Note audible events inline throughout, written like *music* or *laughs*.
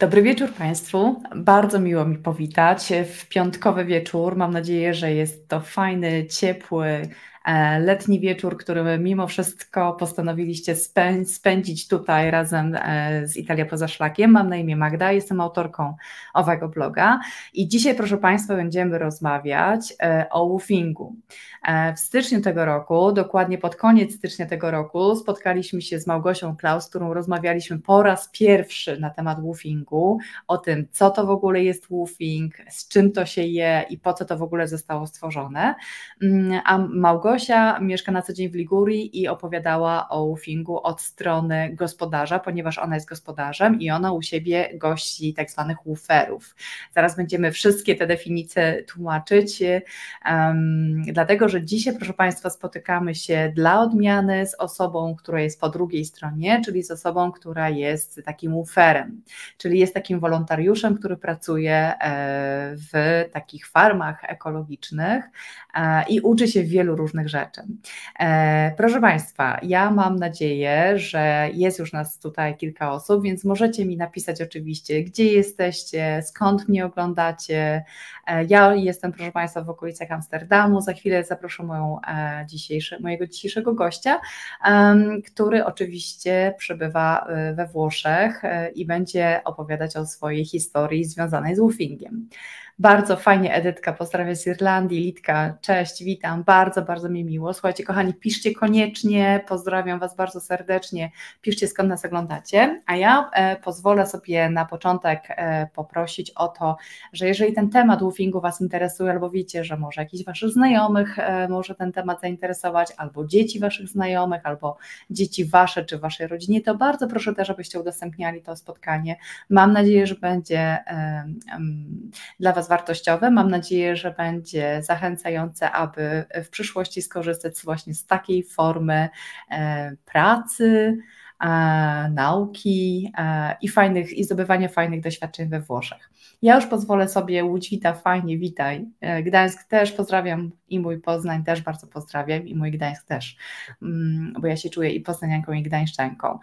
Dobry wieczór Państwu. Bardzo miło mi powitać w piątkowy wieczór. Mam nadzieję, że jest to fajny, ciepły, letni wieczór, który mimo wszystko postanowiliście spędzić tutaj razem e, z Italia poza szlakiem. Mam na imię Magda, jestem autorką owego bloga i dzisiaj, proszę Państwa, będziemy rozmawiać e, o woofingu. W styczniu tego roku, dokładnie pod koniec stycznia tego roku, spotkaliśmy się z Małgosią Klaus, z którą rozmawialiśmy po raz pierwszy na temat woofingu, o tym, co to w ogóle jest woofing, z czym to się je i po co to w ogóle zostało stworzone. Mm, a Małgosia Gosia mieszka na co dzień w Ligurii i opowiadała o woofingu od strony gospodarza, ponieważ ona jest gospodarzem i ona u siebie gości tak zwanych wooferów. Zaraz będziemy wszystkie te definicje tłumaczyć, um, dlatego że dzisiaj, proszę Państwa, spotykamy się dla odmiany z osobą, która jest po drugiej stronie, czyli z osobą, która jest takim wooferem, czyli jest takim wolontariuszem, który pracuje e, w takich farmach ekologicznych e, i uczy się wielu różnych różnych rzeczy. E, proszę Państwa, ja mam nadzieję, że jest już nas tutaj kilka osób, więc możecie mi napisać oczywiście, gdzie jesteście, skąd mnie oglądacie. E, ja jestem, proszę Państwa, w okolicach Amsterdamu. Za chwilę zaproszę moją, e, mojego dzisiejszego gościa, który oczywiście przebywa we Włoszech i będzie opowiadać o swojej historii związanej z woofingiem. Bardzo fajnie Edytka, pozdrawiam z Irlandii, Litka, cześć, witam, bardzo, bardzo mi miło. Słuchajcie, kochani, piszcie koniecznie, pozdrawiam Was bardzo serdecznie, piszcie skąd nas oglądacie, a ja e, pozwolę sobie na początek e, poprosić o to, że jeżeli ten temat woofingu Was interesuje, albo wiecie, że może jakiś Waszych znajomych e, może ten temat zainteresować, albo dzieci Waszych znajomych, albo dzieci Wasze czy Waszej rodzinie, to bardzo proszę też, abyście udostępniali to spotkanie. Mam nadzieję, że będzie dla Was wartościowe. Mam nadzieję, że będzie zachęcające, aby w przyszłości skorzystać właśnie z takiej formy e, pracy, nauki e, i fajnych i zdobywania fajnych doświadczeń we Włoszech. Ja już pozwolę sobie Łódź wita, fajnie, witaj. Gdańsk też pozdrawiam i mój Poznań też bardzo pozdrawiam i mój Gdańsk też, mm, bo ja się czuję i poznanianką i gdańszczanką.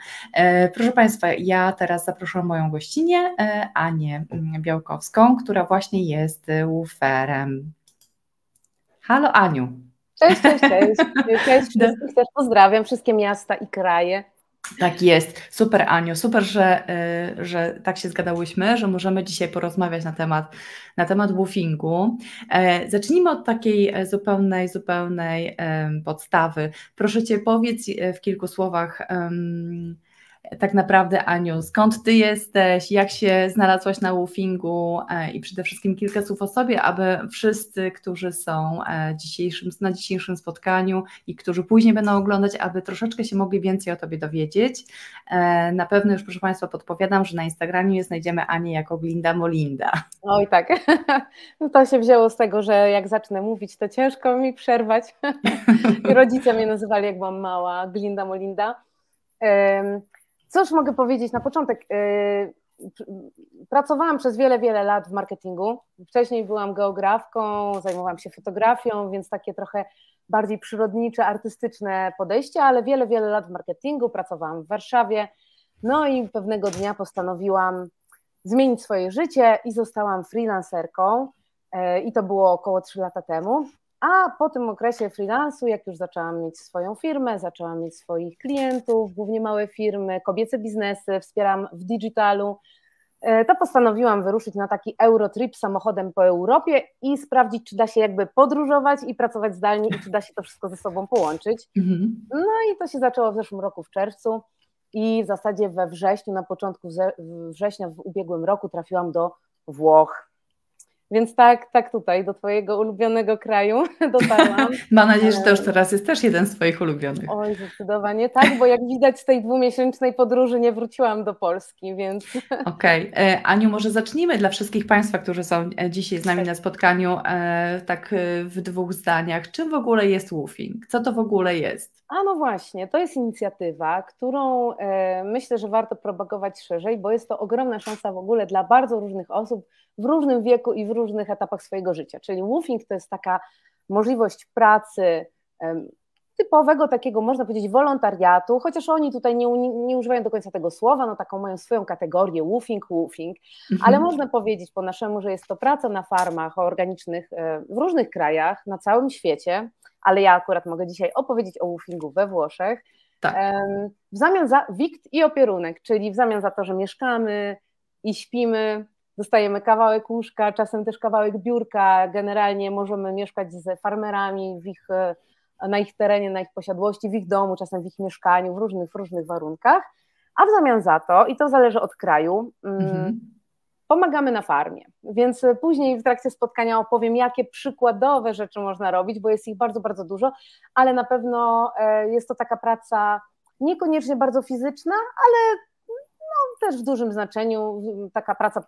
Proszę Państwa, ja teraz zaproszę moją gościnę, Anię mm, Białkowską, która właśnie jest łuferem. Halo Aniu. Cześć, cześć, cześć. *laughs* Cześć wszystkich też pozdrawiam, wszystkie miasta i kraje. Tak jest. Super, Aniu. Super, że, y, że tak się zgadałyśmy, że możemy dzisiaj porozmawiać na temat, na temat woofingu. E, zacznijmy od takiej e, zupełnej, zupełnej podstawy. Proszę Cię, powiedz e, w kilku słowach, tak naprawdę, Aniu, skąd Ty jesteś, jak się znalazłaś na woofingu e, i przede wszystkim kilka słów o sobie, aby wszyscy, którzy są e, dzisiejszym, na dzisiejszym spotkaniu i którzy później będą oglądać, aby troszeczkę się mogli więcej o Tobie dowiedzieć. E, na pewno już, proszę Państwa, podpowiadam, że na Instagramie znajdziemy Anię jako Glinda Molinda. Oj tak, no *laughs* to się wzięło z tego, że jak zacznę mówić, to ciężko mi przerwać. *laughs* Rodzice mnie nazywali, jak byłam mała, Glinda Molinda. Cóż mogę powiedzieć na początek? Y, pracowałam przez wiele, wiele lat w marketingu. Wcześniej byłam geografką, zajmowałam się fotografią, więc takie trochę bardziej przyrodnicze, artystyczne podejście, ale wiele, wiele lat w marketingu. Pracowałam w Warszawie. No i pewnego dnia postanowiłam zmienić swoje życie i zostałam freelancerką. Y, I to było około 3 lata temu. A po tym okresie freelansu, jak już zaczęłam mieć swoją firmę, zaczęłam mieć swoich klientów, głównie małe firmy, kobiece biznesy, wspieram w digitalu, e, to postanowiłam wyruszyć na taki Eurotrip samochodem po Europie i sprawdzić, czy da się jakby podróżować i pracować zdalnie i czy da się to wszystko ze sobą połączyć. Mhm. No i to się zaczęło w zeszłym roku w czerwcu i w zasadzie we wrześniu, na początku września w ubiegłym roku trafiłam do Włoch. Więc tak, tak tutaj, do Twojego ulubionego kraju *laughs* dotarłam. *laughs* Mam nadzieję, że to już teraz jest też jeden z Twoich ulubionych. Oj, zdecydowanie tak, bo jak widać z tej dwumiesięcznej podróży nie wróciłam do Polski, więc... *laughs* Okej. Okay. E, Aniu, może zacznijmy dla wszystkich Państwa, którzy są e, dzisiaj z nami tak. na spotkaniu, e, tak w dwóch zdaniach. Czym w ogóle jest woofing? Co to w ogóle jest? A no właśnie, to jest inicjatywa, którą myślę, że warto propagować szerzej, bo jest to ogromna szansa w ogóle dla bardzo różnych osób, w różnym wieku i w różnych etapach swojego życia. Czyli woofing to jest taka możliwość pracy typowego takiego, można powiedzieć, wolontariatu, chociaż oni tutaj nie, nie używają do końca tego słowa, no taką mają swoją kategorię woofing, woofing, mhm. ale można powiedzieć po naszemu, że jest to praca na farmach organicznych e, w różnych krajach, na całym świecie, ale ja akurat mogę dzisiaj opowiedzieć o woofingu we Włoszech, tak. w zamian za wikt i opierunek, czyli w zamian za to, że mieszkamy i śpimy, dostajemy kawałek łóżka, czasem też kawałek biurka, generalnie możemy mieszkać z farmerami w ich e, na ich terenie, na ich posiadłości, w ich domu, czasem w ich mieszkaniu, w różnych, w różnych warunkach, a w zamian za to, i to zależy od kraju, mm, mhm. pomagamy na farmie. Więc później w trakcie spotkania opowiem, jakie przykładowe rzeczy można robić, bo jest ich bardzo, bardzo dużo, ale na pewno e, jest to taka praca niekoniecznie bardzo fizyczna, ale no, też w dużym znaczeniu taka praca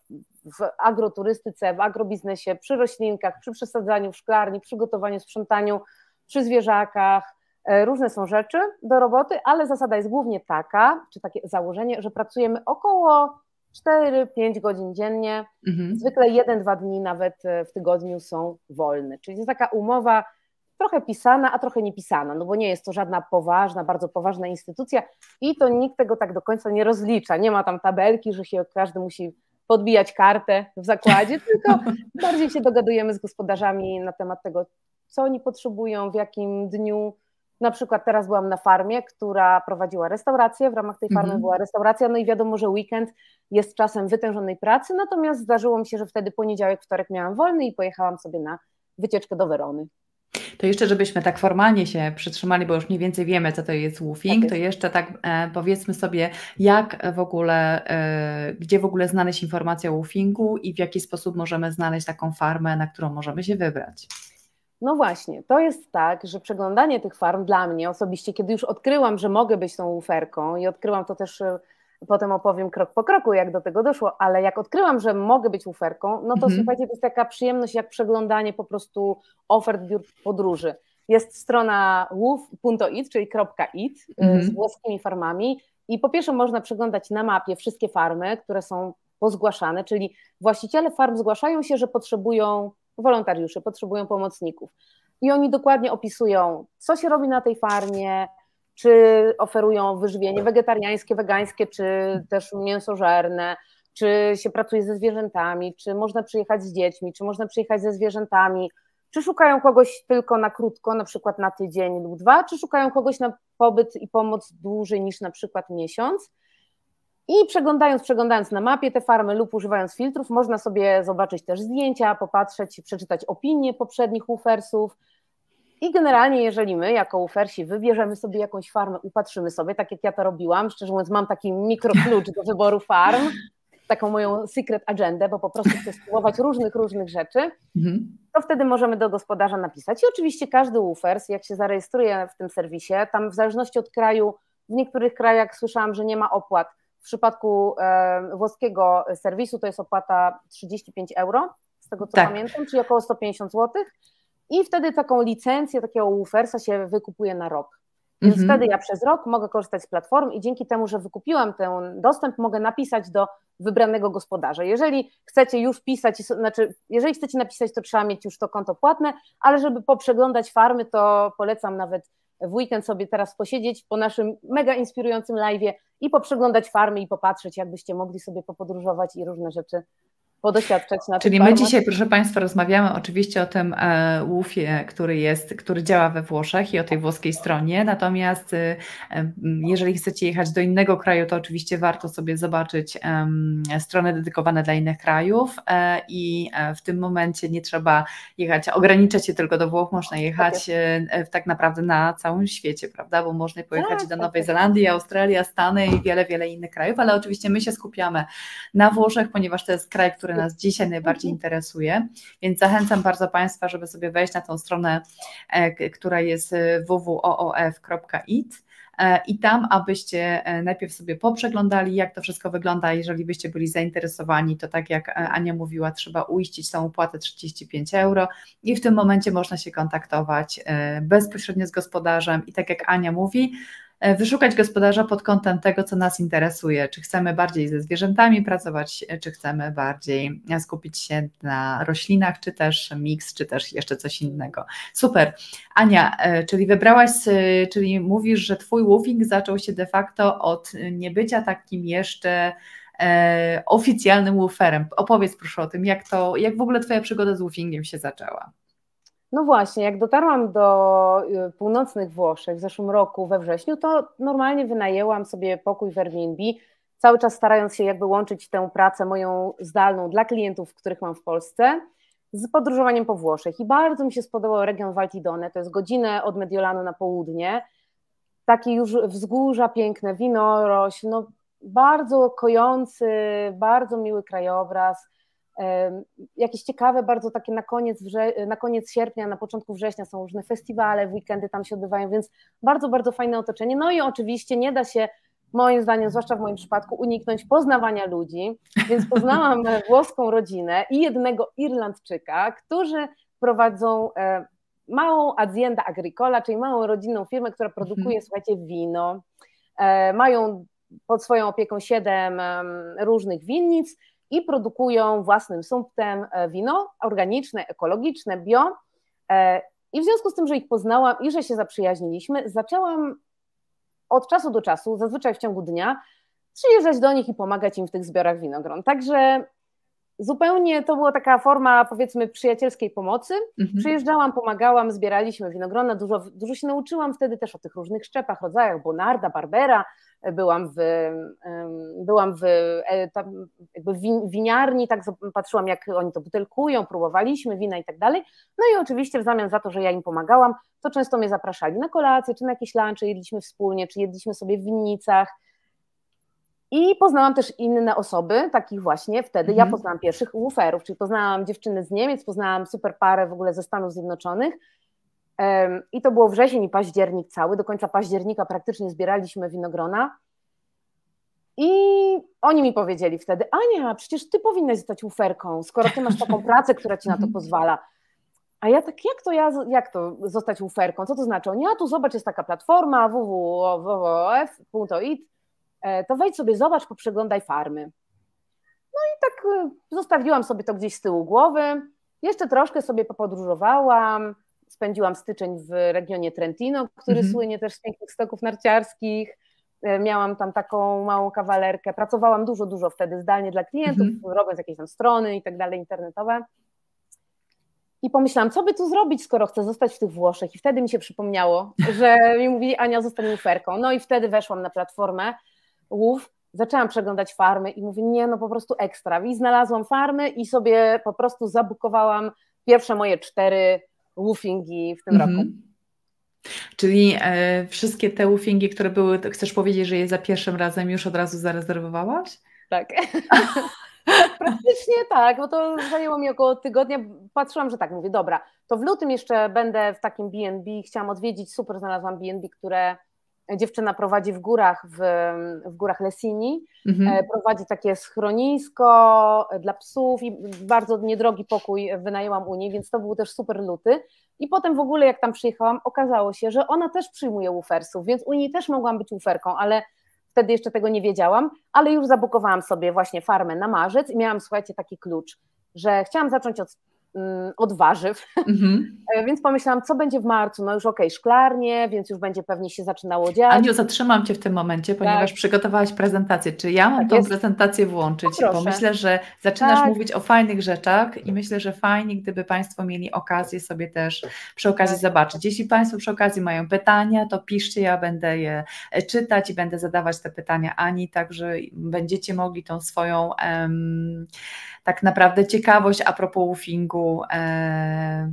w agroturystyce, w agrobiznesie, przy roślinkach, przy przesadzaniu w szklarni, przygotowaniu, sprzątaniu przy zwierzakach, e, różne są rzeczy do roboty, ale zasada jest głównie taka, czy takie założenie, że pracujemy około 4-5 godzin dziennie, mhm. zwykle 1-2 dni nawet e, w tygodniu są wolne, czyli jest taka umowa trochę pisana, a trochę niepisana, no bo nie jest to żadna poważna, bardzo poważna instytucja i to nikt tego tak do końca nie rozlicza, nie ma tam tabelki, że się każdy musi podbijać kartę w zakładzie, *laughs* tylko bardziej się dogadujemy z gospodarzami na temat tego, co oni potrzebują, w jakim dniu. Na przykład teraz byłam na farmie, która prowadziła restaurację, w ramach tej farmy mhm. była restauracja, no i wiadomo, że weekend jest czasem wytężonej pracy, natomiast zdarzyło mi się, że wtedy poniedziałek, wtorek miałam wolny i pojechałam sobie na wycieczkę do Werony. To jeszcze, żebyśmy tak formalnie się przytrzymali, bo już mniej więcej wiemy, co to jest woofing, tak to jeszcze tak e, powiedzmy sobie, jak w ogóle, e, gdzie w ogóle znaleźć informację o woofingu i w jaki sposób możemy znaleźć taką farmę, na którą możemy się wybrać. No właśnie, to jest tak, że przeglądanie tych farm dla mnie osobiście, kiedy już odkryłam, że mogę być tą uferką i odkryłam to też, e, potem opowiem krok po kroku, jak do tego doszło, ale jak odkryłam, że mogę być uferką, no to mhm. słuchajcie, to jest taka przyjemność jak przeglądanie po prostu ofert biur podróży. Jest strona woof.it, czyli .it e, mhm. z włoskimi farmami i po pierwsze można przeglądać na mapie wszystkie farmy, które są pozgłaszane, czyli właściciele farm zgłaszają się, że potrzebują wolontariuszy, potrzebują pomocników. I oni dokładnie opisują, co się robi na tej farmie, czy oferują wyżywienie wegetariańskie, wegańskie, czy też mięsożerne, czy się pracuje ze zwierzętami, czy można przyjechać z dziećmi, czy można przyjechać ze zwierzętami, czy szukają kogoś tylko na krótko, na przykład na tydzień lub dwa, czy szukają kogoś na pobyt i pomoc dłużej niż na przykład miesiąc. I przeglądając, przeglądając na mapie te farmy lub używając filtrów, można sobie zobaczyć też zdjęcia, popatrzeć, przeczytać opinie poprzednich ufersów. I generalnie, jeżeli my jako ufersi wybierzemy sobie jakąś farmę, upatrzymy sobie, tak jak ja to robiłam, szczerze mówiąc, mam taki mikroklucz do wyboru farm, taką moją secret agendę, bo po prostu chcę spróbować różnych, różnych rzeczy, mhm. to wtedy możemy do gospodarza napisać. I oczywiście każdy ufers, jak się zarejestruje w tym serwisie, tam w zależności od kraju, w niektórych krajach słyszałam, że nie ma opłat, w przypadku e, włoskiego serwisu to jest opłata 35 euro, z tego co tak. pamiętam, czyli około 150 zł. I wtedy taką licencję takiego Woofersa się wykupuje na rok. Więc mhm. wtedy ja przez rok mogę korzystać z platform i dzięki temu, że wykupiłam ten dostęp, mogę napisać do wybranego gospodarza. Jeżeli chcecie już pisać, znaczy, jeżeli chcecie napisać, to trzeba mieć już to konto płatne, ale żeby poprzeglądać farmy, to polecam nawet w weekend sobie teraz posiedzieć po naszym mega inspirującym live'ie i poprzeglądać farmy i popatrzeć, jakbyście mogli sobie popodróżować i różne rzeczy podoświadczać na Czyli my dzisiaj, proszę Państwa, rozmawiamy oczywiście o tym e, łufie, który jest, który działa we Włoszech i o tej włoskiej stronie, natomiast e, jeżeli chcecie jechać do innego kraju, to oczywiście warto sobie zobaczyć e, strony dedykowane dla innych krajów e, i e, w tym momencie nie trzeba jechać, ograniczać się tylko do Włoch, można jechać tak, e, tak naprawdę na całym świecie, prawda, bo można pojechać tak, do tak, Nowej tak. Zelandii, Australii, Stany i wiele, wiele innych krajów, ale oczywiście my się skupiamy na Włoszech, ponieważ to jest kraj, który który nas dzisiaj najbardziej interesuje. Więc zachęcam bardzo Państwa, żeby sobie wejść na tą stronę, e, która jest e, www.oof.it e, i tam, abyście najpierw sobie poprzeglądali, jak to wszystko wygląda. Jeżeli byście byli zainteresowani, to tak jak Ania mówiła, trzeba uiścić tą opłatę 35 euro i w tym momencie można się kontaktować bezpośrednio z gospodarzem i tak jak Ania mówi, wyszukać gospodarza pod kątem tego, co nas interesuje. Czy chcemy bardziej ze zwierzętami pracować, czy chcemy bardziej skupić się na roślinach, czy też miks, czy też jeszcze coś innego. Super. Ania, czyli wybrałaś, czyli mówisz, że Twój woofing zaczął się de facto od niebycia takim jeszcze e, oficjalnym wooferem. Opowiedz proszę o tym, jak to, jak w ogóle Twoja przygoda z woofingiem się zaczęła. No właśnie, jak dotarłam do y, północnych Włoszech w zeszłym roku we wrześniu, to normalnie wynajęłam sobie pokój w Airbnb, cały czas starając się jakby łączyć tę pracę moją zdalną dla klientów, których mam w Polsce, z podróżowaniem po Włoszech. I bardzo mi się spodobał region Valtidone, to jest godzinę od Mediolanu na południe, takie już wzgórza piękne, winorośl, no bardzo kojący, bardzo miły krajobraz, jakieś ciekawe, bardzo takie na koniec, na koniec sierpnia, na początku września są różne festiwale, weekendy tam się odbywają, więc bardzo, bardzo fajne otoczenie. No i oczywiście nie da się moim zdaniem, zwłaszcza w moim przypadku, uniknąć poznawania ludzi, więc *laughs* poznałam włoską rodzinę i jednego Irlandczyka, którzy prowadzą e, małą azienda agricola, czyli małą rodzinną firmę, która produkuje, mhm. słuchajcie, wino. E, mają pod swoją opieką siedem różnych winnic i produkują własnym sumptem e, wino organiczne, ekologiczne, bio. E, I w związku z tym, że ich poznałam i że się zaprzyjaźniliśmy, zaczęłam od czasu do czasu, zazwyczaj w ciągu dnia, przyjeżdżać do nich i pomagać im w tych zbiorach winogron. Także zupełnie to była taka forma, powiedzmy, przyjacielskiej pomocy. Mhm. Przyjeżdżałam, pomagałam, zbieraliśmy winogrona, dużo, dużo się nauczyłam wtedy też o tych różnych szczepach, rodzajach, Bonarda, Barbera, byłam w, byłam w e, jakby winiarni, tak patrzyłam jak oni to butelkują, próbowaliśmy wina i tak dalej, no i oczywiście w zamian za to, że ja im pomagałam, to często mnie zapraszali na kolację, czy na jakieś lunche, jedliśmy wspólnie, czy jedliśmy sobie w winnicach, i poznałam też inne osoby, takich właśnie wtedy. Ja mhm. poznałam pierwszych wooferów, czyli poznałam dziewczyny z Niemiec, poznałam super parę w ogóle ze Stanów Zjednoczonych. I to było wrzesień i październik cały. Do końca października praktycznie zbieraliśmy winogrona. I oni mi powiedzieli wtedy, Ania, przecież ty powinnaś zostać uferką, skoro ty masz taką *laughs* pracę, która ci na to mhm. pozwala. A ja tak, jak to, ja, jak to zostać uferką? Co to znaczy? Oni, a tu zobacz, jest taka platforma www.it, E, to wejdź sobie, zobacz, poprzeglądaj farmy. No i tak e, zostawiłam sobie to gdzieś z tyłu głowy. Jeszcze troszkę sobie popodróżowałam, spędziłam styczeń w regionie Trentino, który mhm. słynie też z pięknych stoków narciarskich. E, miałam tam taką małą kawalerkę. Pracowałam dużo, dużo wtedy zdalnie dla klientów, mhm. robiąc jakieś tam strony i tak dalej internetowe. I pomyślałam, co by tu zrobić, skoro chcę zostać w tych Włoszech. I wtedy mi się przypomniało, że mi mówili, Ania, zostań uferką. No i wtedy weszłam na platformę łów, zaczęłam przeglądać farmy i mówię, nie, no po prostu ekstra. I znalazłam farmy i sobie po prostu zabukowałam pierwsze moje cztery woofingi w tym -hmm. roku. Czyli e, wszystkie te woofingi, które były, chcesz powiedzieć, że je za pierwszym razem już od razu zarezerwowałaś? Tak. *laughs* Praktycznie tak, bo to zajęło mi około tygodnia. Patrzyłam, że tak, mówię, dobra, to w lutym jeszcze będę w takim BNB, chciałam odwiedzić, super znalazłam BNB, które dziewczyna prowadzi w górach, w, w górach Lesini, mhm. E, prowadzi takie schronisko dla psów i bardzo niedrogi pokój wynajęłam u niej, więc to był też super luty. I potem w ogóle jak tam przyjechałam, okazało się, że ona też przyjmuje ufersów, więc u niej też mogłam być uferką, ale wtedy jeszcze tego nie wiedziałam, ale już zabukowałam sobie właśnie farmę na marzec i miałam, słuchajcie, taki klucz, że chciałam zacząć od od warzyw. Mm-hmm. *laughs* Więc pomyślałam, co będzie w marcu? No już okej, okay, szklarnie, więc już będzie pewnie się zaczynało dziać. Aniu, zatrzymam Cię w tym momencie, ponieważ tak. przygotowałaś prezentację. Czy ja mam tak tą jest. prezentację włączyć? Bo myślę, że zaczynasz tak. mówić o fajnych rzeczach i myślę, że fajnie, gdyby Państwo mieli okazję sobie też przy okazji tak. zobaczyć. Jeśli Państwo przy okazji mają pytania, to piszcie, ja będę je e, czytać i będę zadawać te pytania Ani, także będziecie mogli tą swoją um, tak naprawdę ciekawość a propos woofingu e,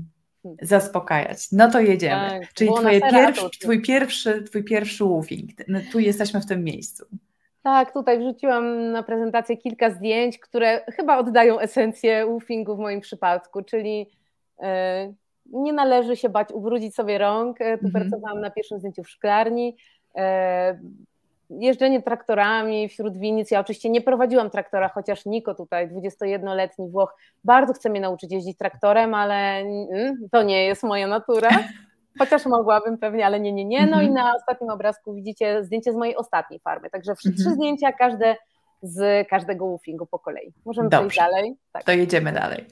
zaspokajać. No to jedziemy. Tak, Czyli twoje pierwszy, twój, pierwszy, twój pierwszy woofing. No, tu jesteśmy w tym miejscu. Tak, tutaj wrzuciłam na prezentację kilka zdjęć, które chyba oddają esencję woofingu w moim przypadku, czyli e, nie należy się bać ubrudzić sobie rąk. E, tu -hmm. pracowałam na pierwszym zdjęciu w szklarni. E, jeżdżenie traktorami wśród winnic. Ja oczywiście nie prowadziłam traktora, chociaż Niko tutaj, 21-letni Włoch, bardzo chce mnie nauczyć jeździć traktorem, ale mm, to nie jest moja natura. chociaż mogłabym pewnie, ale nie, nie, nie. No i mhm. na ostatnim obrazku widzicie zdjęcie z mojej ostatniej farmy, także trzy mhm. zdjęcia, każde z każdego woofingu po kolei. Możemy Dobrze. przejść dalej. Tak. To jedziemy dalej.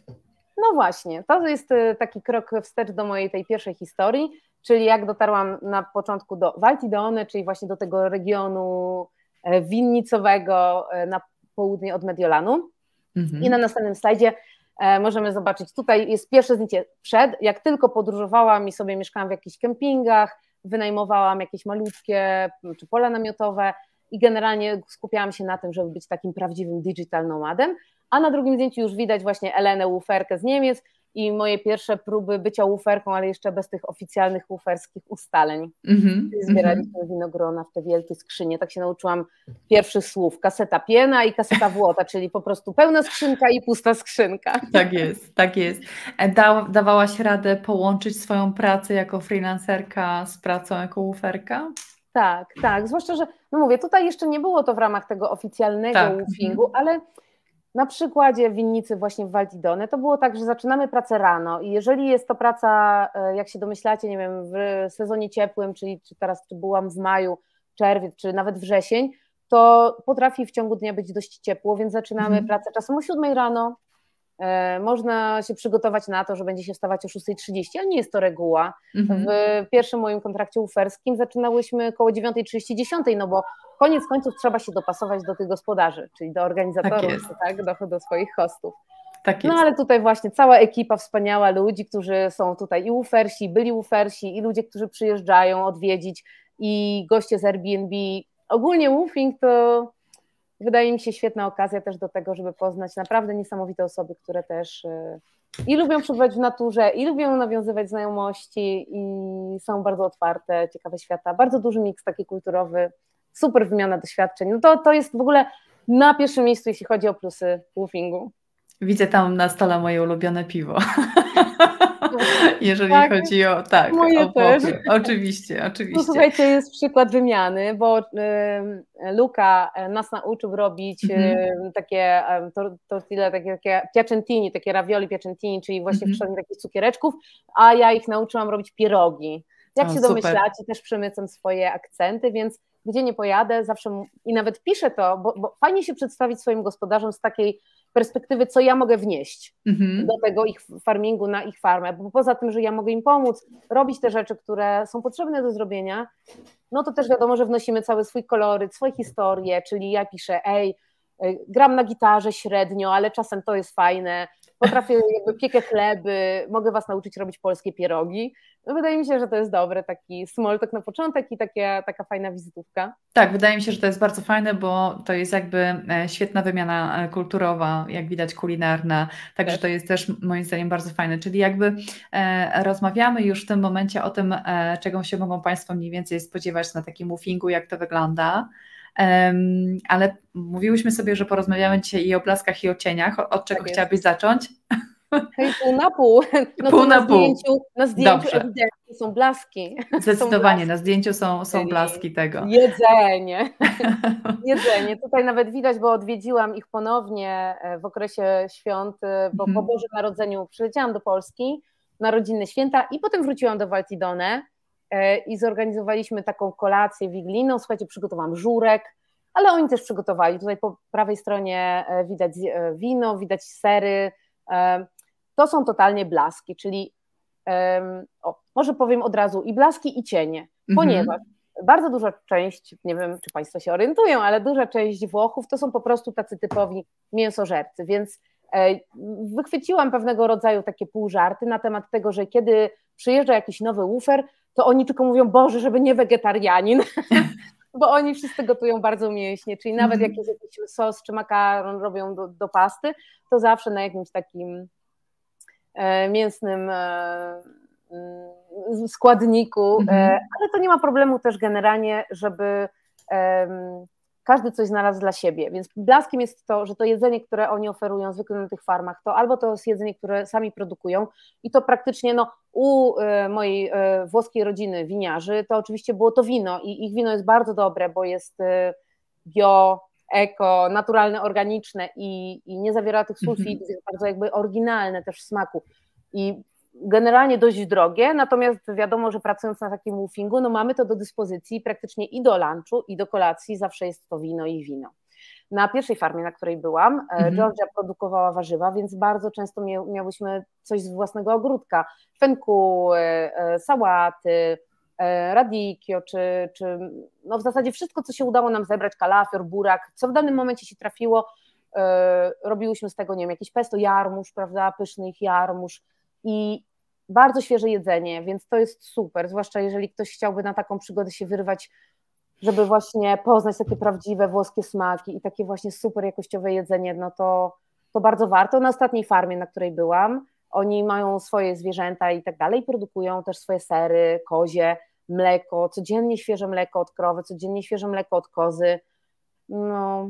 No właśnie, to jest y, taki krok wstecz do mojej tej pierwszej historii, czyli jak dotarłam na początku do Valtidone, czyli właśnie do tego regionu e, winnicowego e, na południe od Mediolanu. Mhm. I na następnym slajdzie e, możemy zobaczyć, tutaj jest pierwsze zdjęcie przed, jak tylko podróżowałam i sobie mieszkałam w jakichś kempingach, wynajmowałam jakieś malutkie czy pola namiotowe i generalnie skupiałam się na tym, żeby być takim prawdziwym digital nomadem, a na drugim zdjęciu już widać właśnie Elenę Łuferkę z Niemiec i moje pierwsze próby bycia łuferką, ale jeszcze bez tych oficjalnych łuferskich ustaleń. Mm-hmm, Zbieraliśmy mm-hmm. winogrona w te wielkie skrzynie, tak się nauczyłam pierwszych słów, kaseta piena i kaseta włota, czyli po prostu pełna skrzynka i pusta skrzynka. Tak jest, tak jest. E, da, dawałaś radę połączyć swoją pracę jako freelancerka z pracą jako łuferka? Tak, tak, zwłaszcza, że no mówię, tutaj jeszcze nie było to w ramach tego oficjalnego tak. woofingu, ale na przykładzie winnicy właśnie w Waldidone to było tak, że zaczynamy pracę rano i jeżeli jest to praca, e, jak się domyślacie, nie wiem, w sezonie ciepłym, czyli czy teraz czy byłam w maju, czerwiec, czy nawet wrzesień, to potrafi w ciągu dnia być dość ciepło, więc zaczynamy mhm. pracę czasem o 7 rano, można się przygotować na to, że będzie się wstawać o 6.30, ale nie jest to reguła. Mhm. W pierwszym moim kontrakcie uferskim zaczynałyśmy około 9.30, 10, no bo koniec końców trzeba się dopasować do tych gospodarzy, czyli do organizatorów, tak, tak do, do swoich hostów. Tak no ale tutaj właśnie cała ekipa wspaniała ludzi, którzy są tutaj i ufersi, byli ufersi, i ludzie, którzy przyjeżdżają odwiedzić, i goście z Airbnb. Ogólnie woofing to wydaje mi się świetna okazja też do tego, żeby poznać naprawdę niesamowite osoby, które też y, i lubią przebywać w naturze, i lubią nawiązywać znajomości, i są bardzo otwarte, ciekawe świata. Bardzo duży miks taki kulturowy, super wymiana doświadczeń. No to, to jest w ogóle na pierwszym miejscu, jeśli chodzi o plusy woofingu. Widzę tam na stole moje ulubione piwo. *laughs* *laughs* Jeżeli tak, chodzi o tak, moje o też. Oczywiście, oczywiście. No, słuchajcie, jest przykład wymiany, bo y, Luka e, nas nauczył robić mm-hmm. y, takie tortille, takie, takie piacentini, takie ravioli piacentini, czyli właśnie mm-hmm. takich cukiereczków, a ja ich nauczyłam robić pierogi. Jak o, się domyślacie, też przemycam swoje akcenty, więc gdzie nie pojadę, zawsze i nawet piszę to, bo, bo fajnie się przedstawić swoim gospodarzom z takiej perspektywy, co ja mogę wnieść mhm. do tego ich farmingu na ich farmę, bo poza tym, że ja mogę im pomóc robić te rzeczy, które są potrzebne do zrobienia, no to też wiadomo, że wnosimy cały swój koloryt, swoje historie, czyli ja piszę, ej, y, gram na gitarze średnio, ale czasem to jest fajne, potrafię jakby piekę chleby, mogę was nauczyć robić polskie pierogi. No wydaje mi się, że to jest dobry taki small talk na początek i takie, taka fajna wizytówka. Tak, wydaje mi się, że to jest bardzo fajne, bo to jest jakby e, świetna wymiana e, kulturowa, jak widać kulinarna, także też. to jest też moim zdaniem bardzo fajne, czyli jakby e, rozmawiamy już w tym momencie o tym, e, czego się mogą Państwo mniej więcej spodziewać na takim muffingu, jak to wygląda. Um, ale mówiłyśmy sobie, że porozmawiamy dzisiaj i o blaskach, i o cieniach. Od czego tak chciałabyś zacząć? Pół na pół. *laughs* No pół na, na pół. Zdjęciu, na zdjęciu ewidentnie są blaski. *laughs* Zdecydowanie, są blaski. na zdjęciu są, są blaski tego. Jedzenie. *laughs* Jedzenie. Tutaj nawet widać, bo odwiedziłam ich ponownie e, w okresie świąt, e, bo po mhm. Bożym Narodzeniu przyleciałam do Polski na rodzinne święta i potem wróciłam do Valtidone E, i zorganizowaliśmy taką kolację wigilijną. Słuchajcie, przygotowałam żurek, ale oni też przygotowali. Tutaj po prawej stronie widać wino, widać sery. To są totalnie blaski, czyli o, może powiem od razu i blaski, i cienie, mhm. ponieważ bardzo duża część, nie wiem czy Państwo się orientują, ale duża część Włochów to są po prostu tacy typowi mięsożercy, więc wychwyciłam pewnego rodzaju takie półżarty na temat tego, że kiedy przyjeżdża jakiś nowy ufer, to oni tylko mówią, Boże, żeby nie wegetarianin, *laughs* bo oni wszyscy gotują bardzo mięśnie, czyli nawet mm. jak jest jakiś sos czy makaron robią do, do pasty, to zawsze na jakimś takim e, mięsnym e, mm, składniku, mm -hmm. ale to nie ma problemu też generalnie, żeby każdy coś znalazł dla siebie, więc blaskiem jest to, że to jedzenie, które oni oferują zwykle na tych farmach, to albo to jest jedzenie, które sami produkują i to praktycznie no, u mojej włoskiej rodziny winiarzy to oczywiście było to wino i ich wino jest bardzo dobre, bo jest bio, eko, naturalne, organiczne i, i nie zawiera tych mhm. sulfidów, jest bardzo jakby oryginalne też w smaku i generalnie dość drogie, natomiast wiadomo, że pracując na takim woofingu, no mamy to do dyspozycji praktycznie i do lunchu, i do kolacji, zawsze jest to wino i wino. Na pierwszej farmie, na której byłam, e, mhm. Georgia produkowała warzywa, więc bardzo często miałyśmy coś z własnego ogródka, fenku, sałaty, radikio, czy, czy no w zasadzie wszystko, co się udało nam zebrać, kalafior, burak, co w danym momencie się trafiło, robiłyśmy z tego, nie wiem, jakieś pesto, jarmuż, prawda, pyszny ich jarmuż i bardzo świeże jedzenie, więc to jest super, zwłaszcza jeżeli ktoś chciałby na taką przygodę się wyrwać, żeby właśnie poznać takie prawdziwe włoskie smaki i takie właśnie super jakościowe jedzenie, no to, to bardzo warto. Na ostatniej farmie, na której byłam, oni mają swoje zwierzęta i tak dalej, produkują też swoje sery, kozie, mleko, codziennie świeże mleko od krowy, codziennie świeże mleko od kozy. No,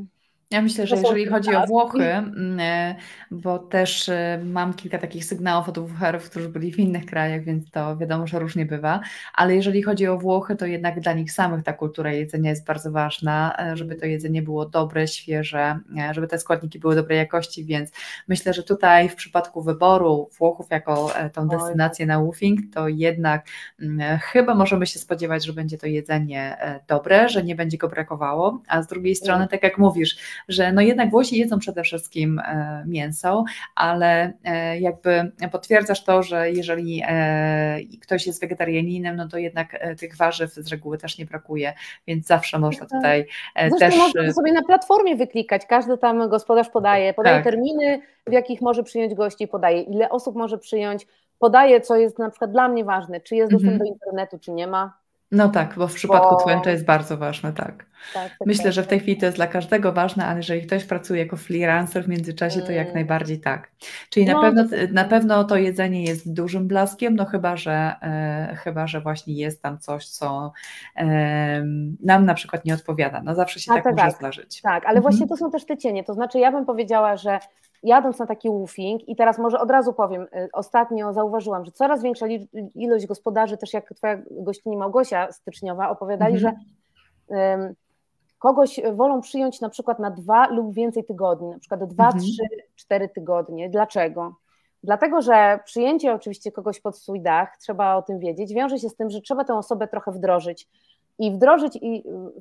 ja myślę, że jeżeli chodzi o Włochy, mm, e, bo też e, mam kilka takich sygnałów od Włocherów, którzy byli w innych krajach, więc to wiadomo, że różnie bywa, ale jeżeli chodzi o Włochy, to jednak dla nich samych ta kultura jedzenia jest bardzo ważna, e, żeby to jedzenie było dobre, świeże, żeby te składniki były dobrej jakości, więc myślę, że tutaj w przypadku wyboru Włochów jako tą destynację na woofing, to jednak mm, chyba możemy się spodziewać, że będzie to jedzenie dobre, że nie będzie go brakowało, a z drugiej strony, tak jak mówisz, że no jednak Włosi jedzą przede wszystkim e, mięso, ale e, jakby potwierdzasz to, że jeżeli e, ktoś jest wegetarianinem, no to jednak tych warzyw z reguły też nie brakuje, więc zawsze można tak. tutaj Zresztą też... można sobie na platformie wyklikać, każdy tam gospodarz podaje, podaje tak. terminy, w jakich może przyjąć gości, podaje ile osób może przyjąć, podaje, co jest na przykład dla mnie ważne, czy jest dostęp mhm. do internetu, czy nie ma, no tak, bo w przypadku bo... To jest bardzo ważne, tak. tak, tak Myślę, tak, że w tej chwili to jest dla każdego ważne, ale jeżeli ktoś pracuje jako freelancer w międzyczasie, to jak mm. najbardziej tak. Czyli no, na, pewno, to... na pewno to jedzenie jest dużym blaskiem, no chyba, że e, chyba, że właśnie jest tam coś, co e, nam na przykład nie odpowiada. No zawsze się tak, tak może zdarzyć. Tak, ale mhm. właśnie to są też te cienie, to znaczy ja bym powiedziała, że jadąc na taki woofing i teraz może od razu powiem, y, ostatnio zauważyłam, że coraz większa ilość gospodarzy, też jak twoja gościni Małgosia styczniowa opowiadali, mhm. że um, kogoś wolą przyjąć na przykład na dwa lub więcej tygodni, na przykład dwa, mhm. trzy, cztery tygodnie. Dlaczego? Dlatego, że przyjęcie oczywiście kogoś pod swój dach, trzeba o tym wiedzieć, wiąże się z tym, że trzeba tę osobę trochę wdrożyć i wdrożyć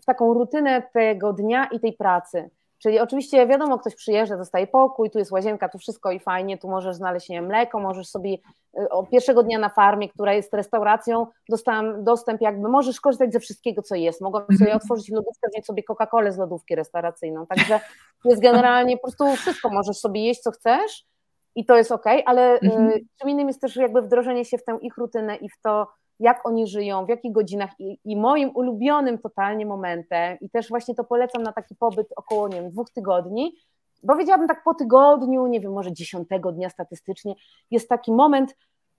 w taką rutynę tego dnia i tej pracy. Czyli oczywiście wiadomo, ktoś przyjeżdża, dostaje pokój, tu jest łazienka, tu wszystko i fajnie, tu możesz znaleźć nie wiem, mleko, możesz sobie y, od pierwszego dnia na farmie, która jest restauracją, dostałem dostęp jakby, możesz korzystać ze wszystkiego, co jest. Mogą sobie mhm. otworzyć lodówkę, wziąć sobie Coca-Colę z lodówki restauracyjną. Także jest generalnie po prostu wszystko, możesz sobie jeść, co chcesz i to jest ok, ale y, mhm. czym innym jest też jakby wdrożenie się w tę ich rutynę i w to, jak oni żyją, w jakich godzinach i, i, moim ulubionym totalnie momentem i też właśnie to polecam na taki pobyt około, nie wiem, dwóch tygodni, bo wiedziałabym tak po tygodniu, nie wiem, może dziesiątego dnia statystycznie, jest taki moment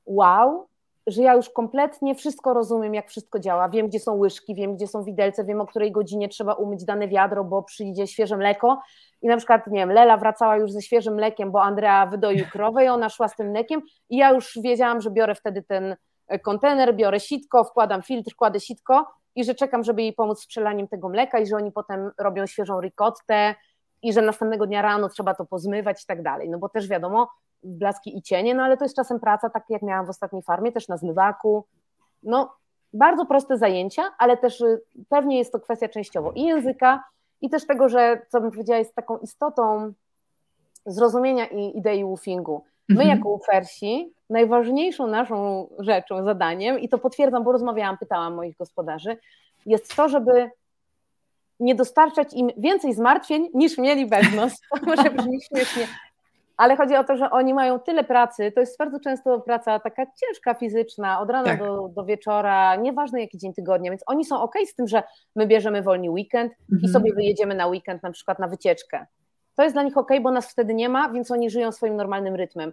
wow, że ja już kompletnie wszystko rozumiem, jak wszystko działa. Wiem, gdzie są łyżki, wiem, gdzie są widelce, wiem, o której godzinie trzeba umyć dane wiadro, bo przyjdzie świeże mleko. I na przykład, nie wiem, Lela wracała już ze świeżym mlekiem, bo Andrea wydoił krowę i ona szła z tym mlekiem i ja już wiedziałam, że biorę wtedy ten kontener, biorę sitko, wkładam filtr, kładę sitko i że czekam, żeby jej pomóc z przelaniem tego mleka i że oni potem robią świeżą ricottę i że następnego dnia rano trzeba to pozmywać i tak dalej, no bo też wiadomo, blaski i cienie, no ale to jest czasem praca, tak jak miałam w ostatniej farmie, też na zmywaku, no bardzo proste zajęcia, ale też y, pewnie jest to kwestia częściowo i języka, i też tego, że co bym powiedziała jest taką istotą zrozumienia i idei woofingu. My mhm. jako ufersi najważniejszą naszą rzeczą, zadaniem, i to potwierdzam, bo rozmawiałam, pytałam moich gospodarzy, jest to, żeby nie dostarczać im więcej zmartwień niż mieli bez nas. To może brzmi śmiesznie, ale chodzi o to, że oni mają tyle pracy, to jest bardzo często praca taka ciężka, fizyczna, od rana tak. do, do wieczora, nieważne jaki dzień tygodnia, więc oni są ok z tym, że my bierzemy wolny weekend mhm. i sobie wyjedziemy na weekend na przykład na wycieczkę. To jest dla nich ok, bo nas wtedy nie ma, więc oni żyją swoim normalnym rytmem.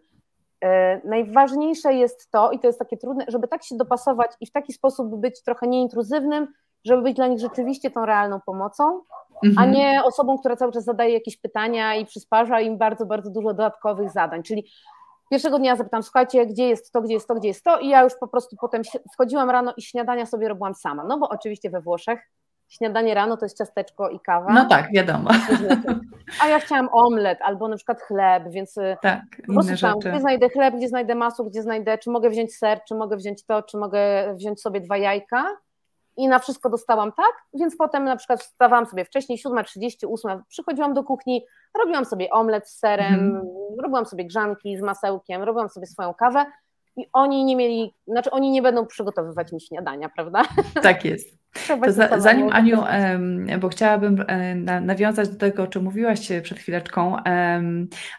E, najważniejsze jest to, i to jest takie trudne, żeby tak się dopasować i w taki sposób być trochę nieintruzywnym, żeby być dla nich rzeczywiście tą realną pomocą, mhm. a nie osobą, która cały czas zadaje jakieś pytania i przysparza im bardzo, bardzo dużo dodatkowych zadań. Czyli pierwszego dnia zapytam, słuchajcie, gdzie jest to, gdzie jest to, gdzie jest to, i ja już po prostu potem wchodziłam rano i śniadania sobie robiłam sama. No bo oczywiście we Włoszech śniadanie rano to jest ciasteczko i kawa. No tak, wiadomo. a ja chciałam omlet albo na przykład chleb, więc y, tak, po prostu tam, gdzie znajdę chleb, gdzie znajdę masło, gdzie znajdę, czy mogę wziąć ser, czy mogę wziąć to, czy mogę wziąć sobie dwa jajka i na wszystko dostałam tak, więc potem na przykład wstawałam sobie wcześniej, 7.38, przychodziłam do kuchni, robiłam sobie omlet z serem, mm. robiłam sobie grzanki z masełkiem, robiłam sobie swoją kawę i oni nie mieli, znaczy oni nie będą przygotowywać mi śniadania, prawda? Tak jest. To za, zanim Aniu, bo chciałabym e, nawiązać do tego, o czym mówiłaś przed chwileczką,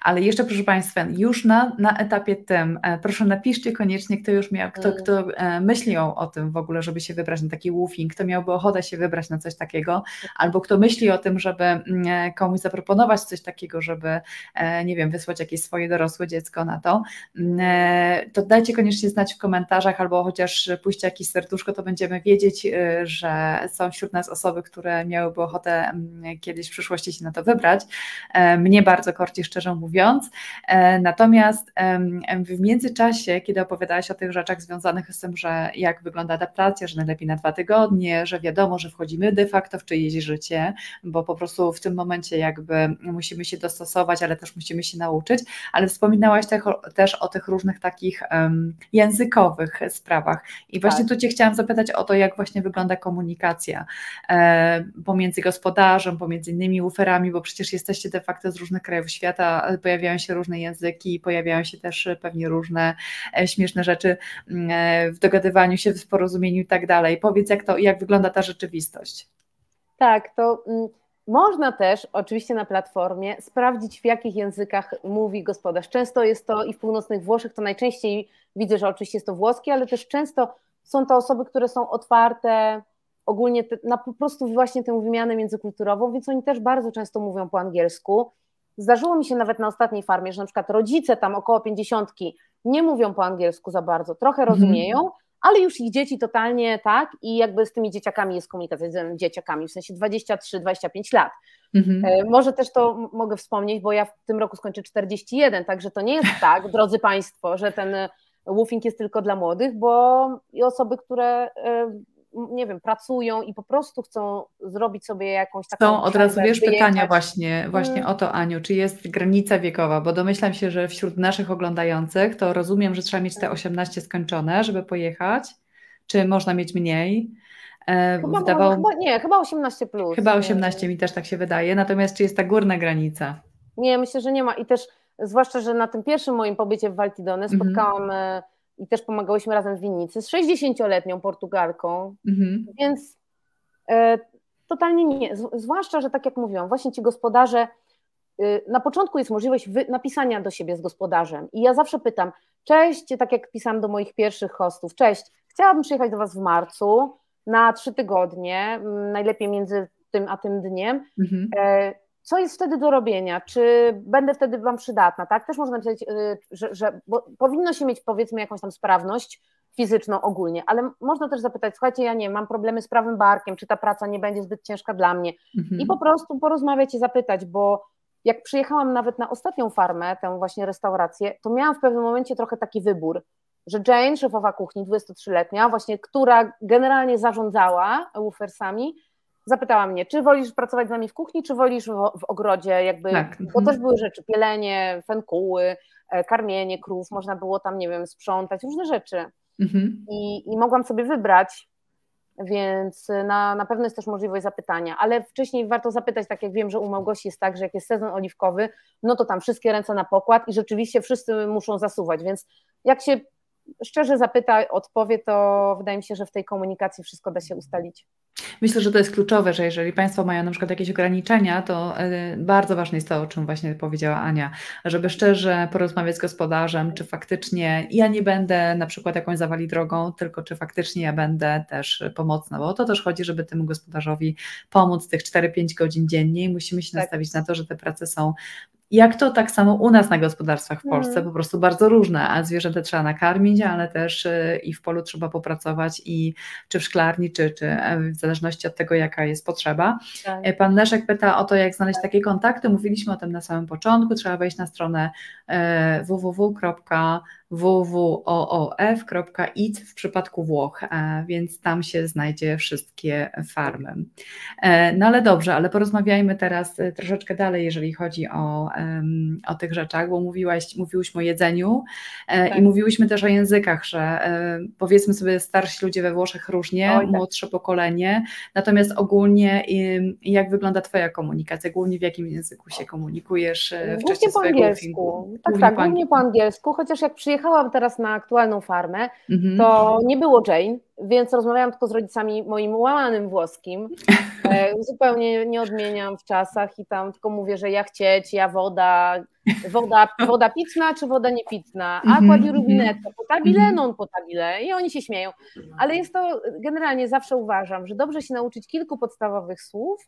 ale jeszcze proszę Państwa, już na, na etapie tym, e, proszę napiszcie koniecznie, kto już miał, kto, mm. kto e, myśli o, o tym w ogóle, żeby się wybrać na taki woofing, kto miałby ochotę się wybrać na coś takiego, albo kto myśli o tym, żeby mm, komuś zaproponować coś takiego, żeby, nie wiem, wysłać jakieś swoje dorosłe dziecko na to, mm, to dajcie koniecznie znać w komentarzach, albo chociaż pójście jakieś serduszko, to będziemy wiedzieć, że że są wśród nas osoby, które miałyby ochotę mm, kiedyś w przyszłości się na to wybrać. E, mnie bardzo korci, szczerze mówiąc. E, natomiast w międzyczasie, kiedy opowiadałaś o tych rzeczach związanych z tym, że jak wygląda adaptacja, że najlepiej na dwa tygodnie, że wiadomo, że wchodzimy de facto w czyjeś życie, bo po prostu w tym momencie jakby musimy się dostosować, ale też musimy się nauczyć, ale wspominałaś też o tych różnych takich językowych sprawach i właśnie tak. tu Cię chciałam zapytać o to, jak właśnie wygląda komunikacja e, pomiędzy gospodarzem, pomiędzy innymi uferami, bo przecież jesteście de facto z różnych krajów świata, pojawiają się różne języki, pojawiają się też pewnie różne e, śmieszne rzeczy mm, e, w dogadywaniu się, w porozumieniu i tak dalej. Powiedz, jak to, jak wygląda ta rzeczywistość? Tak, to mm, można też oczywiście na platformie sprawdzić, w jakich językach mówi gospodarz. Często jest to i w północnych Włoszech, to najczęściej widzę, że oczywiście jest to włoski, ale też często są to osoby, które są otwarte ogólnie te, na po prostu właśnie tę wymianę międzykulturową, więc oni też bardzo często mówią po angielsku. Zdarzyło mi się nawet na ostatniej farmie, że na przykład rodzice tam około pięćdziesiątki nie mówią po angielsku za bardzo, trochę mhm. rozumieją, ale już ich dzieci totalnie tak i jakby z tymi dzieciakami jest komunikacja, z dzieciakami, w sensie 23-25 lat. Mhm. E, może też to mogę wspomnieć, bo ja w tym roku skończę 41, także to nie jest tak, drodzy Państwo, że ten woofing jest tylko dla młodych, bo i osoby, które e, nie wiem, pracują i po prostu chcą zrobić sobie jakąś taką. Są od razu wiesz wyjechać. pytania właśnie, właśnie hmm. o to, Aniu, czy jest granica wiekowa, bo domyślam się, że wśród naszych oglądających to rozumiem, że trzeba mieć te 18 skończone, żeby pojechać, czy można mieć mniej? E, chyba, Wydawało... chyba, nie, chyba 18 plus. Chyba 18 mi też tak się wydaje, natomiast czy jest ta górna granica? Nie, myślę, że nie ma i też zwłaszcza, że na tym pierwszym moim pobycie w Valtidone mhm. spotkałam mm i też pomagałyśmy razem w winnicy z 60-letnią Portugalką, mhm. więc e, totalnie nie. zwłaszcza, że tak jak mówiłam, właśnie ci gospodarze, y, na początku jest możliwość napisania do siebie z gospodarzem i ja zawsze pytam, cześć, tak jak pisałam do moich pierwszych hostów, cześć, chciałabym przyjechać do Was w marcu na trzy tygodnie, najlepiej między tym a tym dniem. Mhm. E, co jest wtedy do robienia, czy będę wtedy Wam przydatna, tak? Też można napisać, y, że, że powinno się mieć powiedzmy jakąś tam sprawność fizyczną ogólnie, ale można też zapytać, słuchajcie, ja nie mam problemy z prawym barkiem, czy ta praca nie będzie zbyt ciężka dla mnie mhm. i po prostu porozmawiać i zapytać, bo jak przyjechałam nawet na ostatnią farmę, tę właśnie restaurację, to miałam w pewnym momencie trochę taki wybór, że Jane, szefowa kuchni, 23-letnia, właśnie, która generalnie zarządzała Woofersami, zapytała mnie, czy wolisz pracować z nami w kuchni, czy wolisz w, w ogrodzie, jakby, tak. bo też były rzeczy, pielenie, fenkuły, e, karmienie krów, można było tam, nie wiem, sprzątać, różne rzeczy. Mhm. I, I mogłam sobie wybrać, więc na, na pewno jest też możliwość zapytania, ale wcześniej warto zapytać, tak jak wiem, że u Małgosi jest tak, że jak jest sezon oliwkowy, no to tam wszystkie ręce na pokład i rzeczywiście wszyscy muszą zasuwać, więc jak się szczerze zapyta, odpowie, to wydaje mi się, że w tej komunikacji wszystko da się ustalić. Myślę, że to jest kluczowe, że jeżeli Państwo mają na przykład jakieś ograniczenia, to e, bardzo ważne jest to, o czym właśnie powiedziała Ania, żeby szczerze porozmawiać z gospodarzem, czy faktycznie ja nie będę na przykład jakąś zawali drogą, tylko czy faktycznie ja będę też pomocna, bo o to też chodzi, żeby temu gospodarzowi pomóc tych 4-5 godzin dziennie i musimy się tak. nastawić na to, że te prace są jak to tak samo u nas na gospodarstwach w Polsce, mm. po prostu bardzo różne, a zwierzęta trzeba nakarmić, ale też y, i w polu trzeba popracować i czy w szklarni, czy, czy e, w zależności od tego, jaka jest potrzeba. Tak. E, pan Leszek pyta o to, jak znaleźć takie kontakty. Mówiliśmy o tym na samym początku. Trzeba wejść na stronę e, www www.oof.it w przypadku Włoch, e, więc tam się znajdzie wszystkie farmy. E, no ale dobrze, ale porozmawiajmy teraz e, troszeczkę dalej, jeżeli chodzi o, o tych rzeczach, bo mówiłaś, mówiłyśmy o jedzeniu tak. i mówiłyśmy też o językach, że powiedzmy sobie starsi ludzie we Włoszech różnie, Oj, tak. młodsze pokolenie, natomiast ogólnie jak wygląda Twoja komunikacja, głównie w jakim języku się komunikujesz w czasie po angielsku. Tak, tak, głównie po angielsku, chociaż jak przyjechałam teraz na aktualną farmę, mhm. to nie było Jane, więc rozmawiałam tylko z rodzicami moim łamanym włoskim. *laughs* E, zupełnie nie odmieniam w czasach i tam tylko mówię, że ja chcieć, ja woda, woda, woda pitna czy woda niepitna, aqua di mhm, rubinetto, mhm. potabile, non potabile i oni się śmieją. Ale jest to, generalnie zawsze uważam, że dobrze się nauczyć kilku podstawowych słów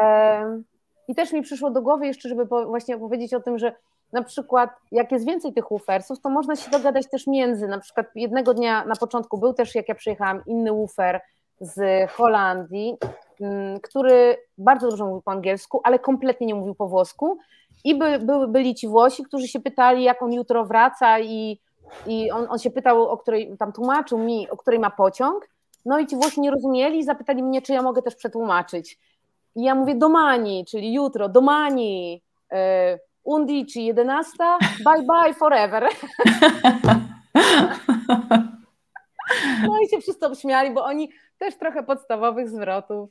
e, i też mi przyszło do głowy jeszcze, żeby po, właśnie powiedzieć o tym, że na przykład jak jest więcej tych ufersów, to można się dogadać też między, na przykład jednego dnia na początku był też, jak ja przyjechałam, inny ufer z Holandii, mm, który bardzo dobrze mówił po angielsku, ale kompletnie nie mówił po włosku. I by, by, byli ci Włosi, którzy się pytali, jak on jutro wraca i, i on, on się pytał, o której, tam tłumaczył mi, o której ma pociąg, no i ci Włosi nie rozumieli i zapytali mnie, czy ja mogę też przetłumaczyć. I ja mówię domani, czyli jutro, domani, yy, undici, 11, bye bye forever. *laughs* No i się wszyscy obśmiali, bo oni też trochę podstawowych zwrotów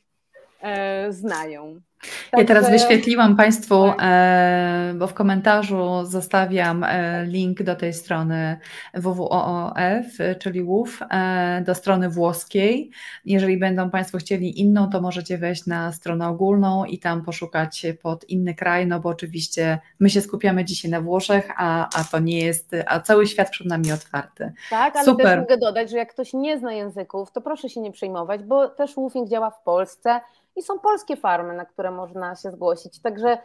e, znają. Ja teraz wyświetliłam Państwu, e, bo w komentarzu zostawiam e, link do tej strony WWOOF, czyli WUF, e, do strony włoskiej. Jeżeli będą Państwo chcieli inną, to możecie wejść na stronę ogólną i tam poszukać pod inny kraj, no bo oczywiście my się skupiamy dzisiaj na Włoszech, a, a to nie jest, a cały świat przed nami otwarty. Tak, ale Super. też mogę dodać, że jak ktoś nie zna języków, to proszę się nie przejmować, bo też WUFing działa w Polsce i są polskie farmy, na które można się zgłosić. Także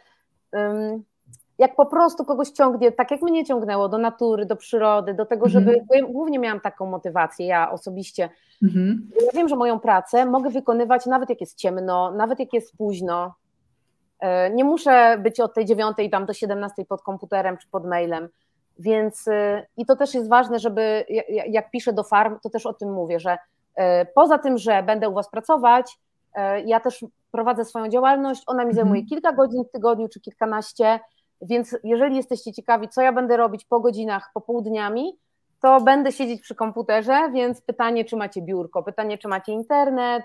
jak po prostu kogoś ciągnie, tak jak mnie ciągnęło, do natury, do przyrody, do tego, żeby. Mhm. Ja głównie miałam taką motywację, ja osobiście. Mhm. Ja wiem, że moją pracę mogę wykonywać nawet jak jest ciemno, nawet jak jest późno. E, nie muszę być od tej dziewiątej tam do 17 pod komputerem czy pod mailem. Więc y, i to też jest ważne, żeby jak piszę do farm, to też o tym mówię, że e, poza tym, że będę u Was pracować, ja też prowadzę swoją działalność, ona mi mhm. zajmuje kilka godzin w tygodniu czy kilkanaście, więc jeżeli jesteście ciekawi, co ja będę robić po godzinach, popołudniami, to będę siedzieć przy komputerze, więc pytanie, czy macie biurko, pytanie, czy macie internet.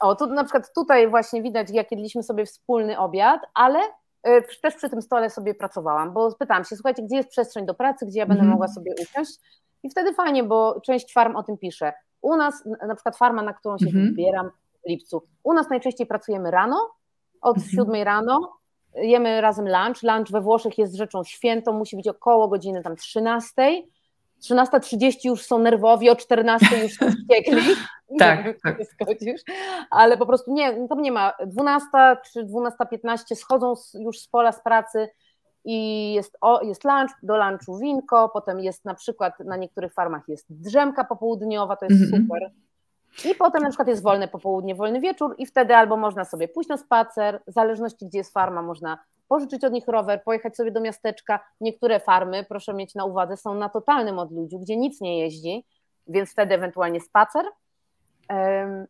O, tu na przykład tutaj właśnie widać, jak jedliśmy sobie wspólny obiad, ale e, też przy tym stole sobie pracowałam, bo spytałam się, słuchajcie, gdzie jest przestrzeń do pracy, gdzie ja będę mm. mogła sobie usiąść i wtedy fajnie, bo część farm o tym pisze. U nas, na przykład farma, na którą się mhm. wybieram w lipcu, u nas najczęściej pracujemy rano, od mhm. 7 rano, jemy razem lunch. Lunch we Włoszech jest rzeczą świętą, musi być około godziny tam 13. 13.30 już są nerwowi, o 14 już są wściekli. *laughs* tak, wiem, tak. Zgodzisz, ale po prostu nie, tam nie ma. 12 czy 12.15 schodzą już z pola z pracy, i jest, o, jest lunch, do lunchu winko, potem jest na przykład na niektórych farmach jest drzemka popołudniowa, to jest mm -hmm. super. I potem na przykład jest wolne popołudnie, wolny wieczór i wtedy albo można sobie pójść na spacer, w zależności gdzie jest farma, można pożyczyć od nich rower, pojechać sobie do miasteczka. Niektóre farmy, proszę mieć na uwadze, są na totalnym odludziu, gdzie nic nie jeździ, więc wtedy ewentualnie spacer,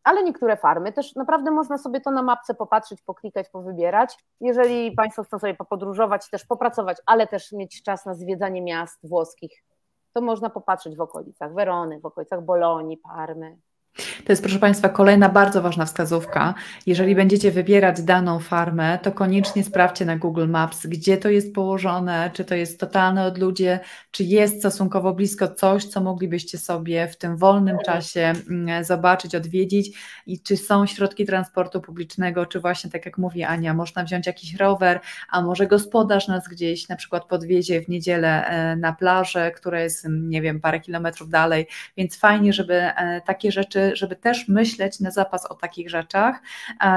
ale niektóre farmy też naprawdę można sobie to na mapce popatrzeć, poklikać, powybierać. Jeżeli Państwo chcą sobie popodróżować, też popracować, ale też mieć czas na zwiedzanie miast włoskich, to można popatrzeć w okolicach Werony, w okolicach Bolonii, Parmy. To jest, proszę Państwa, kolejna bardzo ważna wskazówka. Jeżeli będziecie wybierać daną farmę, to koniecznie sprawdźcie na Google Maps, gdzie to jest położone, czy to jest totalne odludzie, czy jest stosunkowo blisko coś, co moglibyście sobie w tym wolnym czasie mm, zobaczyć, odwiedzić i czy są środki transportu publicznego, czy właśnie tak jak mówi Ania, można wziąć jakiś rower, a może gospodarz nas gdzieś na przykład podwiezie w niedzielę e, na plażę, która jest, nie wiem, parę kilometrów dalej, więc fajnie, żeby e, takie rzeczy żeby, też myśleć na zapas o takich rzeczach,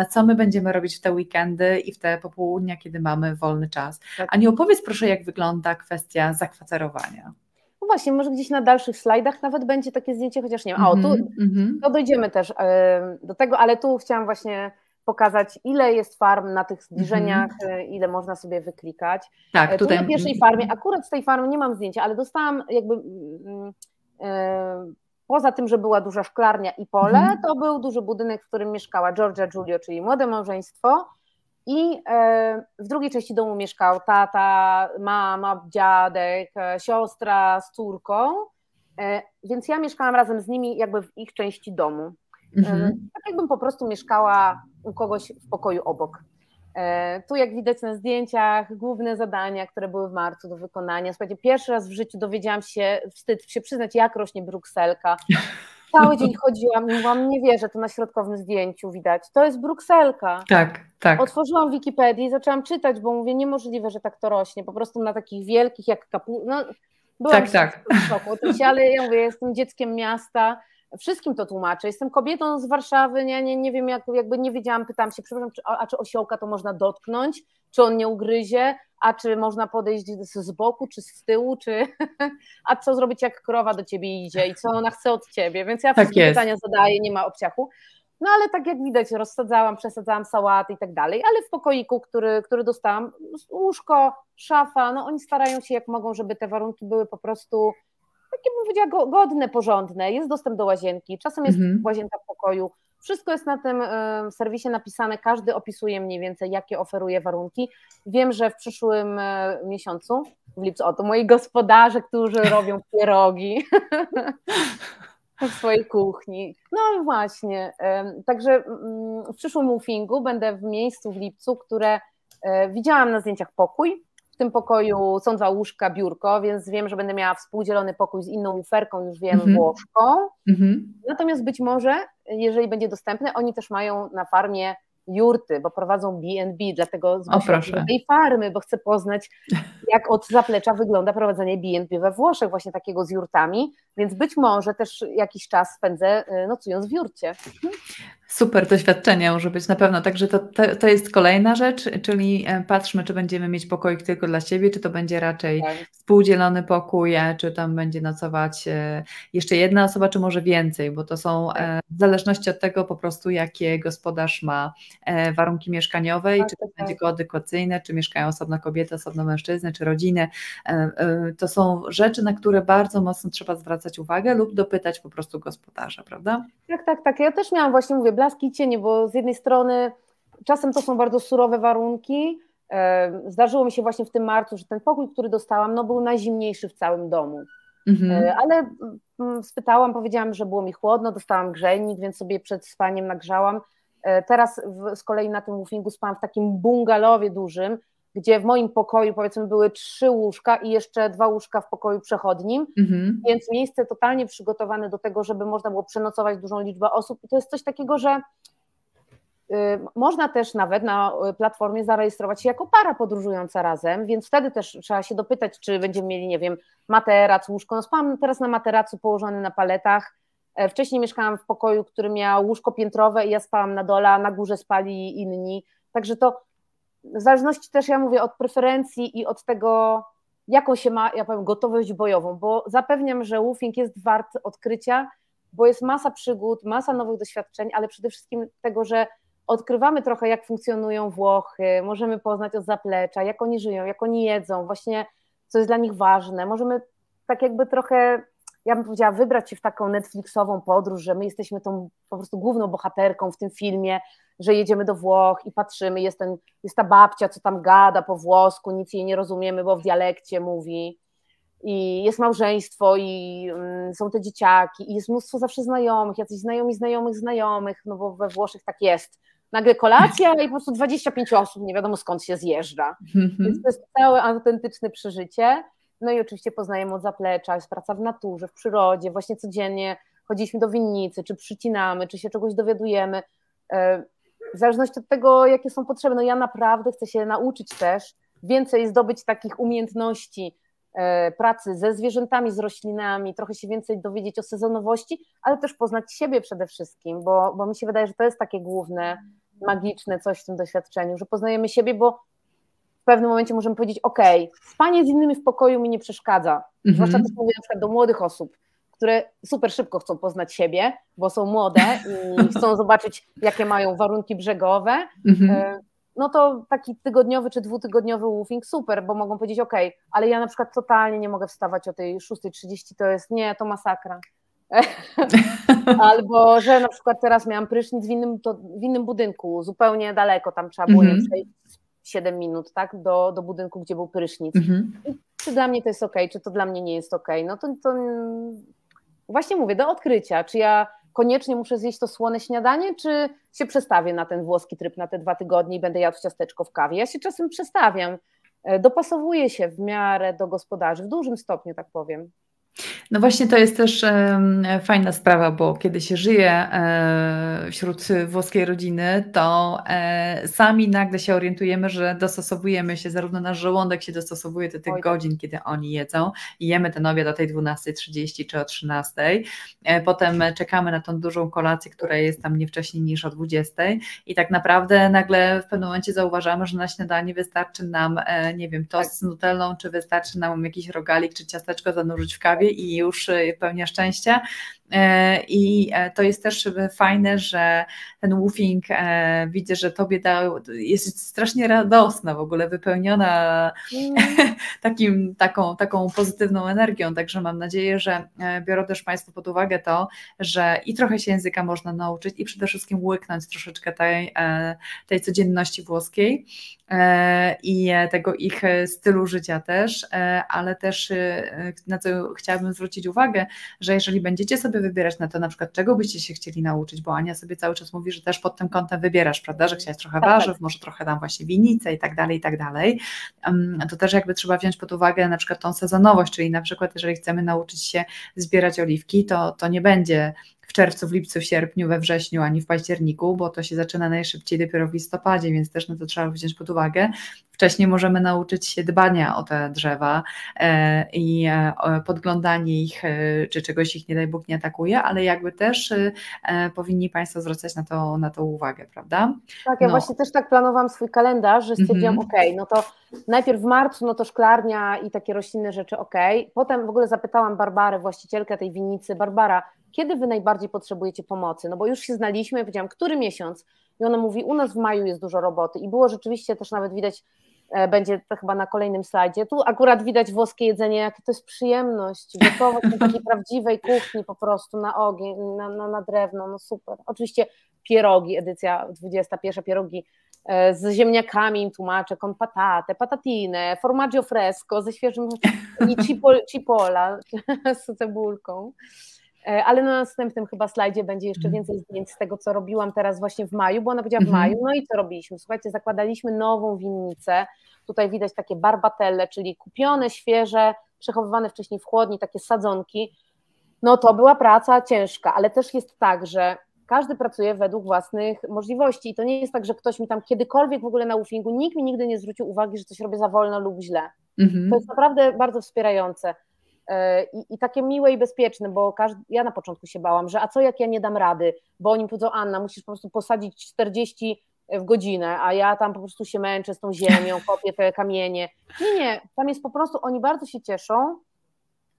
co my będziemy robić w te weekendy i w te popołudnia, kiedy mamy wolny czas. Tak. A nie opowiedz proszę, jak wygląda kwestia zakwaterowania. No właśnie, może gdzieś na dalszych slajdach nawet będzie takie zdjęcie, chociaż nie wiem. A, o, tu mm -hmm. to dojdziemy też do tego, ale tu chciałam właśnie pokazać, ile jest farm na tych zbliżeniach, mhm. ile można sobie wyklikać. Tak, tutaj. Tu na pierwszej farmie, akurat z tej farmy nie mam zdjęcia, ale dostałam jakby. Yy, poza tym, że była duża szklarnia i pole, mhm. to był duży budynek, w którym mieszkała Georgia Giulio, czyli młode małżeństwo. I e, w drugiej części domu mieszkał tata, mama, dziadek, e, siostra z córką. E, więc ja mieszkałam razem z nimi, jakby w ich części domu. Mhm. Tak jakbym po prostu mieszkała u kogoś w pokoju obok. Tu, jak widać na zdjęciach, główne zadania, które były w marcu do wykonania. Słuchajcie, pierwszy raz w życiu dowiedziałam się, wstyd się przyznać, jak rośnie brukselka. *laughs* Cały dzień chodziłam i mówiłam, nie wierzę, to na środkowym zdjęciu widać. To jest brukselka. Tak, tak. Otworzyłam Wikipedię i zaczęłam czytać, bo mówię, niemożliwe, że tak to rośnie. Po prostu na takich wielkich jak kapu... No, byłam tak, tak. w szoku. Ale ja mówię, jestem dzieckiem miasta, wszystkim to tłumaczę. Jestem kobietą z Warszawy, nie, nie, nie wiem, jak, jakby nie wiedziałam, pytam się, przepraszam, czy, a czy osiołka to można dotknąć, czy on nie ugryzie, a czy można podejść z boku, czy z tyłu, czy *laughs* a co zrobić, jak krowa do ciebie idzie i co ona chce od ciebie, więc ja tak wszystkie jest. pytania zadaję, nie ma obciachu. No ale tak jak widać, rozsadzałam, przesadzałam sałaty i tak dalej, ale w pokoiku, który, który dostałam, łóżko, szafa, no oni starają się jak mogą, żeby te warunki były po prostu takie bym powiedziała godne, porządne, jest dostęp do łazienki, czasem jest mhm. łazienka w pokoju, wszystko jest na tym serwisie napisane, każdy opisuje mniej więcej, jakie oferuje warunki. Wiem, że w przyszłym e, miesiącu, w lipcu, oto moi gospodarze, którzy *laughs* robią pierogi w swojej kuchni. No właśnie, także mm, w przyszłym moofingu będę w miejscu w lipcu, które e, widziałam na zdjęciach pokój, tym pokoju są dwa łóżka, biurko, więc wiem, że będę miała współdzielony pokój z inną luferką, już wiem. Włoszką. Mm -hmm. Natomiast być może, jeżeli będzie dostępne, oni też mają na farmie jurty, bo prowadzą B&B, dlatego zgłosiłam do tej farmy, bo chcę poznać, jak od zaplecza wygląda prowadzenie B&B we Włoszech, właśnie takiego z jurtami, więc być może też jakiś czas spędzę y, nocując w jurcie. Super doświadczenie może być na pewno. Także to, to, to, jest kolejna rzecz, czyli e, patrzmy, czy będziemy mieć pokoik tylko dla siebie, czy to będzie raczej tak. współdzielony pokój, e, czy tam będzie nocować e, jeszcze jedna osoba, czy może więcej, bo to są tak. w zależności od tego po prostu, jakie gospodarz ma warunki mieszkaniowe i tak, czy to tak, będzie tak. koadykacyjne, czy mieszkają osobno kobiety, osobno mężczyzny, czy rodziny. To są rzeczy, na które bardzo mocno trzeba zwracać uwagę lub dopytać po prostu gospodarza, prawda? Tak, tak, tak. Ja też miałam właśnie, mówię, blaski i cienie, bo z jednej strony czasem to są bardzo surowe warunki. Zdarzyło mi się właśnie w tym marcu, że ten pokój, który dostałam, no był najzimniejszy w całym domu. Mhm. E, ale mm, spytałam, powiedziałam, że było mi chłodno, dostałam grzejnik, więc sobie przed spaniem nagrzałam. E, teraz z kolei na tym woofingu spałam w takim bungalowie dużym, gdzie w moim pokoju powiedzmy były trzy łóżka i jeszcze dwa łóżka w pokoju przechodnim, mhm. więc miejsce totalnie przygotowane do tego, żeby można było przenocować dużą liczbę osób i to jest coś takiego, że y, można też nawet na y, platformie zarejestrować się jako para podróżująca razem, więc wtedy też trzeba się dopytać, czy będziemy mieli, nie wiem, materac, łóżko. No spałam teraz na materacu położony na paletach. E, wcześniej mieszkałam w pokoju, który miał łóżko piętrowe i ja spałam na dole, a na górze spali inni. Także to w zależności też, ja mówię, od preferencji i od tego, jaką się ma, ja powiem, gotowość bojową, bo zapewniam, że woofing jest wart odkrycia, bo jest masa przygód, masa nowych doświadczeń, ale przede wszystkim tego, że odkrywamy trochę, jak funkcjonują Włochy, możemy poznać od zaplecza, jak oni żyją, jak oni jedzą, właśnie co jest dla nich ważne. Możemy tak jakby trochę, ja bym powiedziała, wybrać się w taką Netflixową podróż, że my jesteśmy tą po prostu główną bohaterką w tym filmie, że jedziemy do Włoch i patrzymy, jest, ten, jest ta babcia, co tam gada po włosku, nic jej nie rozumiemy, bo w dialekcie mówi. I jest małżeństwo, i mm, są te dzieciaki, i jest mnóstwo zawsze znajomych, jacyś znajomi znajomych znajomych, no bo we Włoszech tak jest. Nagle kolacja i po prostu 25 osób, nie wiadomo skąd się zjeżdża. Mhm. Więc to jest całe autentyczne przeżycie. No i oczywiście poznajemy od zaplecza, jest praca w naturze, w przyrodzie, właśnie codziennie chodziliśmy do winnicy, czy przycinamy, czy się czegoś dowiadujemy. E, w zależności od tego, jakie są potrzeby. No ja naprawdę chcę się nauczyć też więcej zdobyć takich umiejętności e, pracy ze zwierzętami, z roślinami, trochę się więcej dowiedzieć o sezonowości, ale też poznać siebie przede wszystkim, bo, bo mi się wydaje, że to jest takie główne, magiczne coś w tym doświadczeniu, że poznajemy siebie, bo pewnym momencie możemy powiedzieć, ok, spanie z innymi w pokoju mi nie przeszkadza, mm -hmm. zwłaszcza też mówię na przykład do młodych osób, które super szybko chcą poznać siebie, bo są młode i *laughs* chcą zobaczyć, jakie mają warunki brzegowe. Mhm. E, no to taki tygodniowy czy dwutygodniowy woofing super, bo mogą powiedzieć, ok, ale ja na przykład totalnie nie mogę wstawać o tej 6.30, to jest, nie, to masakra. *laughs* Albo, że na przykład teraz miałam prysznic w innym, to, w innym budynku, zupełnie daleko, tam trzeba było mm -hmm. przejść 7 minut, tak, do, do budynku, gdzie był prysznic. -hmm. Czy dla mnie to jest ok, czy to dla mnie nie jest ok? No to, to właśnie mówię, do odkrycia, czy ja koniecznie muszę zjeść to słone śniadanie, czy się przestawię na ten włoski tryb na te dwa tygodnie i będę jadł ciasteczko w kawie. Ja się czasem przestawiam, e, dopasowuję się w miarę do gospodarzy, w dużym stopniu, tak powiem. No właśnie to jest też fajna sprawa, bo kiedy się żyje e, wśród włoskiej rodziny, to e, sami nagle się orientujemy, że dostosowujemy się, zarówno nasz żołądek się dostosowuje do tych Oj. Godzin, kiedy oni jedzą i jemy ten obiad o tej 12.30 czy o 13.00, e, potem czekamy na tą dużą kolację, która jest tam nie wcześniej niż o 20.00 i tak naprawdę nagle w pewnym momencie zauważamy, że na śniadanie wystarczy nam, nie wiem, tost tak. z nutellą, czy wystarczy nam jakiś rogalik, czy ciasteczko zanurzyć w kawie i już y, pełnia szczęścia. E, I e, to jest też fajne, że ten woofing e, widzę, że tobie dał, jest strasznie radosna w ogóle, wypełniona *laughs* takim, taką, taką pozytywną energią. Także mam nadzieję, że biorą też Państwo pod uwagę to, że i trochę się języka można nauczyć, i przede wszystkim łyknąć troszeczkę tej, tej codzienności włoskiej i tego ich stylu życia też, ale też na co chciałabym zwrócić uwagę, że jeżeli będziecie sobie wybierać na to, na przykład czego byście się chcieli nauczyć, bo Ania sobie cały czas mówi, że też pod tym kątem wybierasz, prawda, że chciałaś trochę tak, warzyw, tak. może trochę tam właśnie winnicę i tak dalej, i tak dalej, to też jakby trzeba wziąć pod uwagę na przykład tą sezonowość, czyli na przykład jeżeli chcemy nauczyć się zbierać oliwki, to, to nie będzie w czerwcu, w lipcu, w sierpniu, we wrześniu, ani w październiku, bo to się zaczyna najszybciej dopiero w listopadzie, więc też na to trzeba wziąć pod uwagę. Wcześniej możemy nauczyć się dbania o te drzewa e, i e, podglądanie ich, e, czy czegoś ich nie daj Bóg nie atakuje, ale jakby też powinni Państwo zwracać na to, na to uwagę, prawda? Tak, ja no. właśnie też tak planowałam swój kalendarz, że stwierdziłam, mm -hmm. ok, no to najpierw w marcu, no to szklarnia i takie roślinne rzeczy, ok. Potem w ogóle zapytałam Barbarę, właścicielkę tej winnicy, Barbara, kiedy wy najbardziej potrzebujecie pomocy? No bo już się znaliśmy, powiedziałam, który miesiąc? I ona mówi, u nas w maju jest dużo roboty. I było rzeczywiście też nawet widać, e, będzie to chyba na kolejnym slajdzie. Tu akurat widać włoskie jedzenie, jakie to jest przyjemność, gotować na takiej prawdziwej kuchni po prostu na ogień, na, na, na drewno, no super. Oczywiście pierogi, edycja 21, pierogi e, z ziemniakami im tłumaczę, con patate, patatine, formaggio fresco ze świeżym i cipolla *laughs* z cebulką. E, ale na następnym chyba slajdzie będzie jeszcze mhm. więcej zdjęć z tego, co robiłam teraz właśnie w maju, bo ona powiedziała w mhm. maju, no i co robiliśmy? Słuchajcie, zakładaliśmy nową winnicę, tutaj widać takie barbatelle, czyli kupione, świeże, przechowywane wcześniej w chłodni, takie sadzonki, no to była praca ciężka, ale też jest tak, że każdy pracuje według własnych możliwości i to nie jest tak, że ktoś mi tam kiedykolwiek w ogóle na uffingu, nikt mi nigdy nie zwrócił uwagi, że coś robię za wolno lub źle. Mhm. To jest naprawdę bardzo wspierające. E, i, i, takie miłe i bezpieczne, bo każdy, ja na początku się bałam, że a co jak ja nie dam rady, bo oni powiedzą, Anna, musisz po prostu posadzić 40 w godzinę, a ja tam po prostu się męczę z tą ziemią, *laughs* kopię te kamienie. Nie, nie, tam jest po prostu, oni bardzo się cieszą,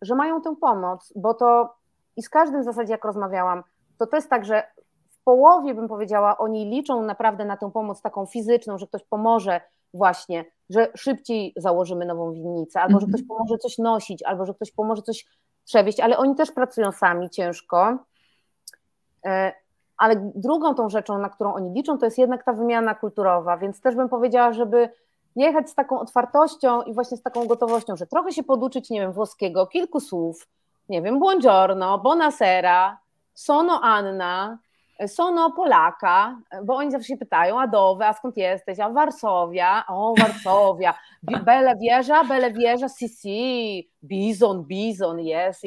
że mają tę pomoc, bo to i z każdym w zasadzie jak rozmawiałam, to to jest tak, że w połowie bym powiedziała, oni liczą naprawdę na tę pomoc taką fizyczną, że ktoś pomoże właśnie że szybciej założymy nową winnicę, albo że ktoś mhm. pomoże coś nosić, albo że ktoś pomoże coś przewieźć, ale oni też pracują sami ciężko. E, ale drugą tą rzeczą, na którą oni liczą, to jest jednak ta wymiana kulturowa, więc też bym powiedziała, żeby jechać z taką otwartością i właśnie z taką gotowością, że trochę się poduczyć, nie wiem, włoskiego, kilku słów, nie wiem, buongiorno, buonasera, sono Anna, Sono Polaka, bo oni zawsze się pytają, a dove, a skąd jesteś? A Warszawia, o Warszawia, Bele wieża, Bele wieża, si si, bizon, bizon, jest.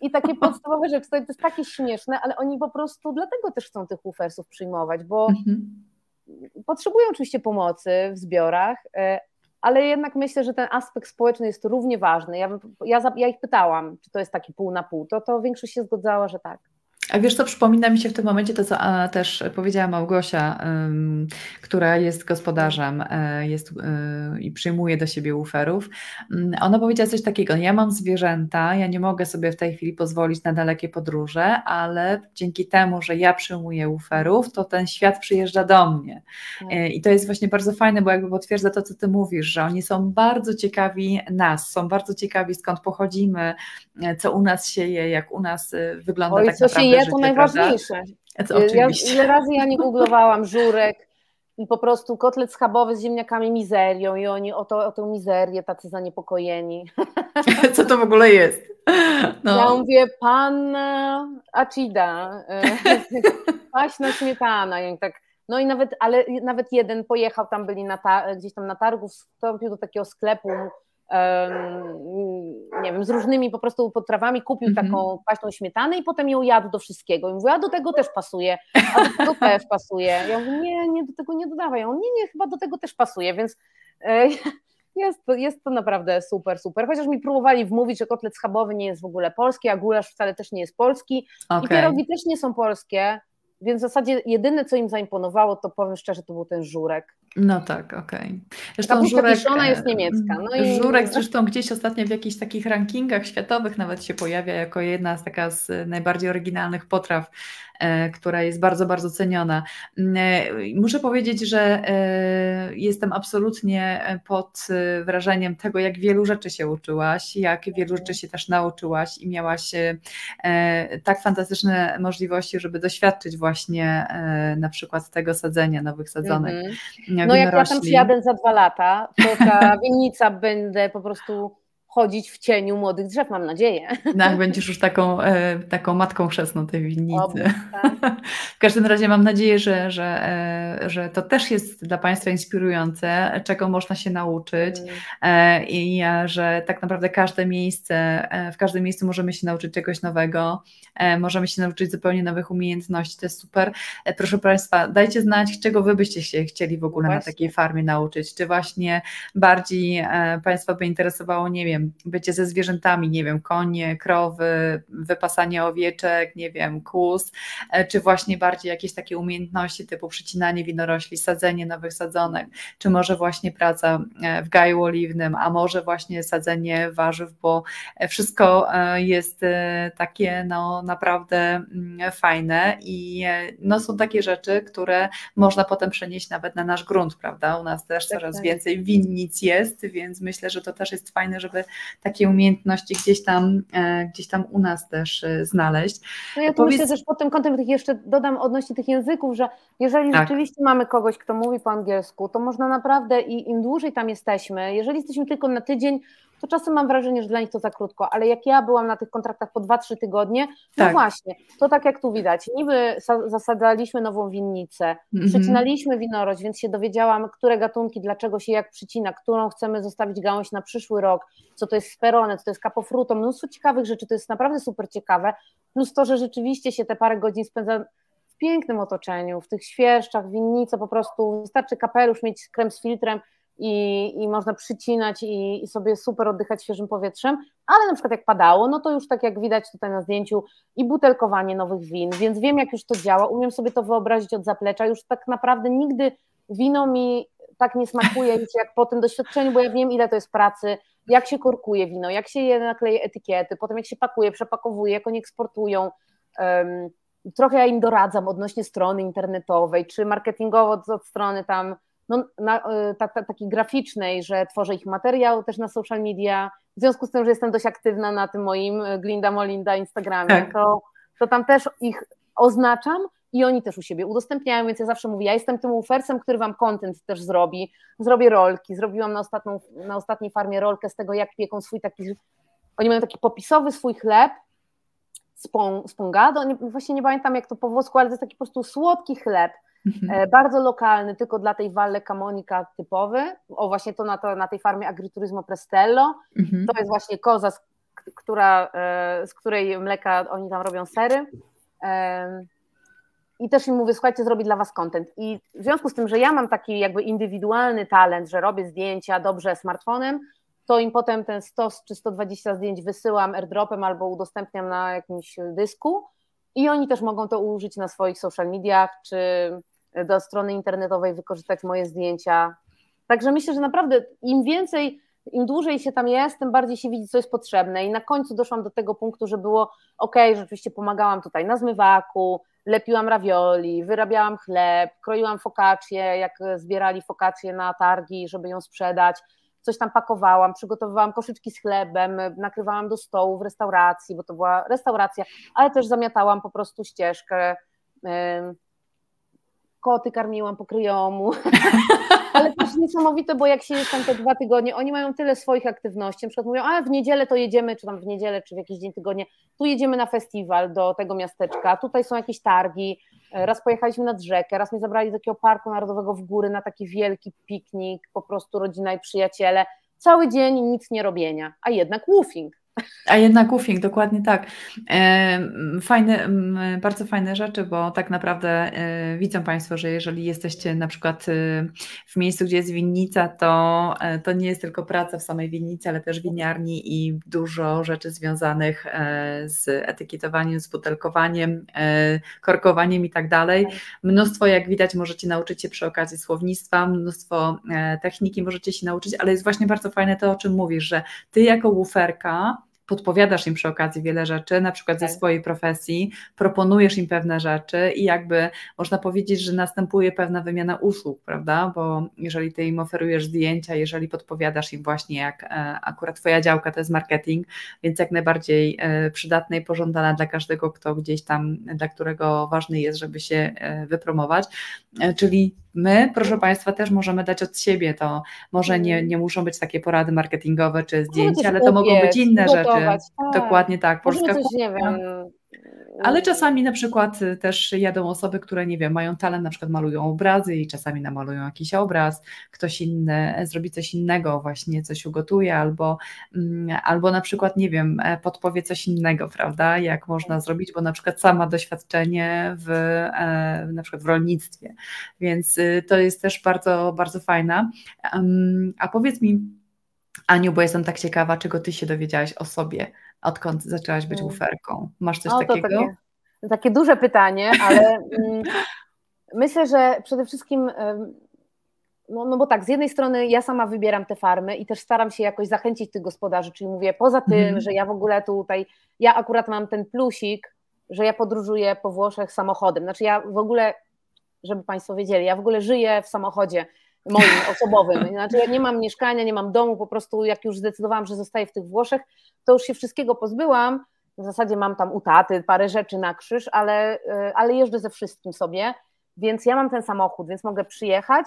I takie *laughs* podstawowe rzeczy, to jest takie śmieszne, ale oni po prostu dlatego też chcą tych ufersów przyjmować, bo mhm. potrzebują oczywiście pomocy w zbiorach, e, ale jednak myślę, że ten aspekt społeczny jest równie ważny. Ja, ja, ja ich pytałam, czy to jest taki pół na pół, to, to większość się zgodzała, że tak. A wiesz co, przypomina mi się w tym momencie to, co też powiedziała Małgosia, która jest gospodarzem e, jest, e, i przyjmuje do siebie uferów. Mm, ona powiedziała coś takiego, ja mam zwierzęta, ja nie mogę sobie w tej chwili pozwolić na dalekie podróże, ale dzięki temu, że ja przyjmuję uferów, to ten świat przyjeżdża do mnie. Tak. E, I to jest właśnie bardzo fajne, bo jakby potwierdza to, co ty mówisz, że oni są bardzo ciekawi nas, są bardzo ciekawi skąd pochodzimy, co u nas się je, jak u nas wygląda Oj, tak naprawdę je, to najważniejsze. Ja, ile razy ja nie googlowałam żurek i po prostu kotlet schabowy z ziemniakami mizerią i oni o, to, o tę mizerię tacy zaniepokojeni. *laughs* Co to w ogóle jest? No. Ja mówię, pan Achida, *laughs* paśna śmietana. I tak, no i nawet, ale nawet jeden pojechał, tam byli na ta, gdzieś tam na targu, wstąpił do takiego sklepu nie wiem, z różnymi po prostu potrawami, kupił mm -hmm. taką kwaśną śmietanę i potem ją jadł do wszystkiego. I mówił, a do tego też pasuje, a do tego też pasuje. Ja mówię, nie, nie, do tego nie dodawaj. On, nie, nie, chyba do tego też pasuje, więc e, *laughs* jest to, jest to naprawdę super, super. Chociaż mi próbowali wmówić, że kotlet schabowy nie jest w ogóle polski, a gulasz wcale też nie jest polski okay. i pierogi też nie są polskie, więc w zasadzie jedyne, co im zaimponowało, to powiem szczerze, to był ten żurek. No tak, okej. Okay. Zresztą żurek, jest e, niemiecka. No i... Żurek zresztą gdzieś ostatnio w jakichś takich rankingach światowych nawet się pojawia jako jedna z taka z najbardziej oryginalnych potraw E, która jest bardzo, bardzo ceniona. Mm, e, muszę powiedzieć, że jestem absolutnie pod wrażeniem tego, jak wielu rzeczy się uczyłaś, jak wielu rzeczy się też nauczyłaś i miałaś tak fantastyczne możliwości, żeby doświadczyć właśnie na przykład tego sadzenia nowych sadzonek. Mm -hmm. No jak ja tam przyjadę za dwa lata, to ta winnica będę po prostu chodzić w cieniu młodych drzew, mam nadzieję. Tak, będziesz już taką, e, taką matką chrzestną tej winnicy. tak. *laughs* W każdym razie mam nadzieję, że, że, e, że to też jest dla Państwa inspirujące, czego można się nauczyć mm. E, i że tak naprawdę każde miejsce, w każdym miejscu możemy się nauczyć czegoś nowego, możemy się nauczyć zupełnie nowych umiejętności, to jest super. Proszę Państwa, dajcie znać, czego Wy byście się chcieli w ogóle właśnie. na takiej farmie nauczyć, czy właśnie bardziej Państwa by interesowało, nie wiem, bycie ze zwierzętami, nie wiem, konie, krowy, wypasanie owieczek, nie wiem, kóz, e, czy właśnie bardziej jakieś takie umiejętności typu przycinanie winorośli, sadzenie nowych sadzonek, czy może właśnie praca e, w gaju oliwnym, a może właśnie sadzenie warzyw, bo e, wszystko jest takie no naprawdę mm, fajne i no są takie rzeczy, które można potem przenieść nawet na nasz grunt, prawda? U nas też tak, coraz tak. więcej winnic jest, więc myślę, że to też jest fajne, żeby takie umiejętności gdzieś tam, e, gdzieś tam u nas też e, znaleźć. No ja Powiedz... myślę też pod tym kątem jeszcze dodam odnośnie tych języków, że jeżeli tak. rzeczywiście mamy kogoś, kto mówi po angielsku, to można naprawdę i im dłużej tam jesteśmy, jeżeli jesteśmy tylko na tydzień, to czasem mam wrażenie, że dla nich to za krótko, ale jak ja byłam na tych kontraktach po 2-3 tygodnie, no tak. właśnie, to tak jak tu widać, niby zasadzaliśmy nową winnicę, mm -hmm. przycinaliśmy winorość, więc się dowiedziałam, które gatunki, dlaczego się jak przycina, którą chcemy zostawić gałąź na przyszły rok, co to jest sperone, co to jest capofruto, mnóstwo ciekawych rzeczy, to jest naprawdę super ciekawe, plus to, że rzeczywiście się te parę godzin spędza w pięknym otoczeniu, w tych świerszczach, winnicy, po prostu wystarczy kapelusz, mieć krem z filtrem, i, i można przycinać i, i, sobie super oddychać świeżym powietrzem, ale na przykład jak padało, no to już tak jak widać tutaj na zdjęciu i butelkowanie nowych win, więc wiem jak już to działa, umiem sobie to wyobrazić od zaplecza, już tak naprawdę nigdy wino mi tak nie smakuje jak po tym doświadczeniu, bo ja wiem ile to jest pracy, jak się korkuje wino, jak się je nakleje etykiety, potem jak się pakuje, przepakowuje, jak oni eksportują, um, trochę ja im doradzam odnośnie strony internetowej, czy marketingowo od strony tam no, na, e, ta, ta, takiej graficznej, że tworzę ich materiał też na social media. W związku z tym, że jestem dość aktywna na tym moim e, Glinda Molinda Instagramie, tak. to, to tam też ich oznaczam i oni też u siebie udostępniają, więc ja zawsze mówię, ja jestem tym ufersem, który wam content też zrobi, zrobię rolki, zrobiłam na, ostatną, na ostatniej farmie rolkę z tego, jak pieką swój taki, oni mają taki popisowy swój chleb, spongado, właśnie nie pamiętam jak to po włosku, ale to jest taki po prostu słodki chleb, Mhm. E, bardzo lokalny, tylko dla tej Valle Camonica typowy. O właśnie to na, to, na tej farmie Agriturismo Prestello. Mhm. To jest właśnie koza, z, która, e, z której mleka oni tam robią sery. E, I też im mówię, słuchajcie, zrobię dla was content. I w związku z tym, że ja mam taki jakby indywidualny talent, że robię zdjęcia dobrze smartfonem, to im potem ten 100 czy 120 zdjęć wysyłam airdropem albo udostępniam na jakimś dysku i oni też mogą to użyć na swoich social mediach, czy do strony internetowej wykorzystać moje zdjęcia. Także myślę, że naprawdę im więcej, im dłużej się tam jest, tym bardziej się widzi, co jest potrzebne. I na końcu doszłam do tego punktu, że było ok, rzeczywiście pomagałam tutaj na zmywaku, lepiłam ravioli, wyrabiałam chleb, kroiłam focaccie, jak zbierali focaccie na targi, żeby ją sprzedać coś tam pakowałam, przygotowywałam koszyczki z chlebem, nakrywałam do stołu w restauracji, bo to była restauracja, ale też zamiatałam po prostu ścieżkę, koty karmiłam po kryjomu, *laughs* ale też niesamowite, bo jak się jest tam te dwa tygodnie, oni mają tyle swoich aktywności, na przykład mówią, a w niedzielę to jedziemy, czy tam w niedzielę, czy w jakiś dzień tygodnia, tu jedziemy na festiwal do tego miasteczka, tutaj są jakieś targi, raz pojechaliśmy nad rzekę, raz mnie zabrali do takiego parku narodowego w góry na taki wielki piknik, po prostu rodzina i przyjaciele, cały dzień nic nie robienia, a jednak woofing. A jednak woofing, dokładnie tak. Fajne, bardzo fajne rzeczy, bo tak naprawdę e, widzą Państwo, że jeżeli jesteście na przykład e, w miejscu, gdzie jest winnica, to, e, to nie jest tylko praca w samej winnicy, ale też winiarni i dużo rzeczy związanych z etykietowaniem, z butelkowaniem, korkowaniem i tak dalej. Mnóstwo, jak widać, możecie nauczyć się przy okazji słownictwa, mnóstwo techniki możecie się nauczyć, ale jest właśnie bardzo fajne to, o czym mówisz, że Ty jako łuferka podpowiadasz im przy okazji wiele rzeczy, na przykład ze tak. swojej profesji, proponujesz im pewne rzeczy i jakby można powiedzieć, że następuje pewna wymiana usług, prawda? Bo jeżeli ty im oferujesz zdjęcia, jeżeli podpowiadasz im właśnie, jak e, akurat twoja działka to jest marketing, więc jak najbardziej e, przydatna i pożądana dla każdego, kto gdzieś tam, dla którego ważny jest, żeby się e, wypromować, czyli My, proszę Państwa, też możemy dać od siebie to. Może nie, mm. nie muszą być takie porady marketingowe czy zdjęcia, ale to mogą być inne rzeczy. Tak. Dokładnie tak. Polska coś, nie wiem, ale czasami na przykład y, też jadą osoby, które nie wiem, mają talent, na przykład malują obrazy i czasami namalują jakiś obraz, ktoś inny e, zrobi coś innego, właśnie coś ugotuje, albo, mm, albo na przykład, nie wiem, e, podpowie coś innego, prawda, jak można zrobić, bo na przykład sama doświadczenie w, e, na przykład w rolnictwie, więc y, to jest też bardzo, bardzo fajna. A powiedz mi, Aniu, bo jestem tak ciekawa, czego ty się dowiedziałaś o sobie odkąd zaczęłaś być uferką? Mm. Masz coś takiego? Takie, takie, duże pytanie, ale *laughs* mm, myślę, że przede wszystkim no, no, bo tak, z jednej strony ja sama wybieram te farmy i też staram się jakoś zachęcić tych gospodarzy, czyli mówię, poza tym, mm. że ja w ogóle tutaj, ja akurat mam ten plusik, że ja podróżuję po Włoszech samochodem. Znaczy ja w ogóle, żeby Państwo wiedzieli, ja w ogóle żyję w samochodzie moim osobowym. Znaczy ja nie mam mieszkania, nie mam domu, po prostu jak już zdecydowałam, że zostaję w tych Włoszech, to już się wszystkiego pozbyłam. W zasadzie mam tam utaty, parę rzeczy na krzyż, ale, y, ale jeżdżę ze wszystkim sobie, więc ja mam ten samochód, więc mogę przyjechać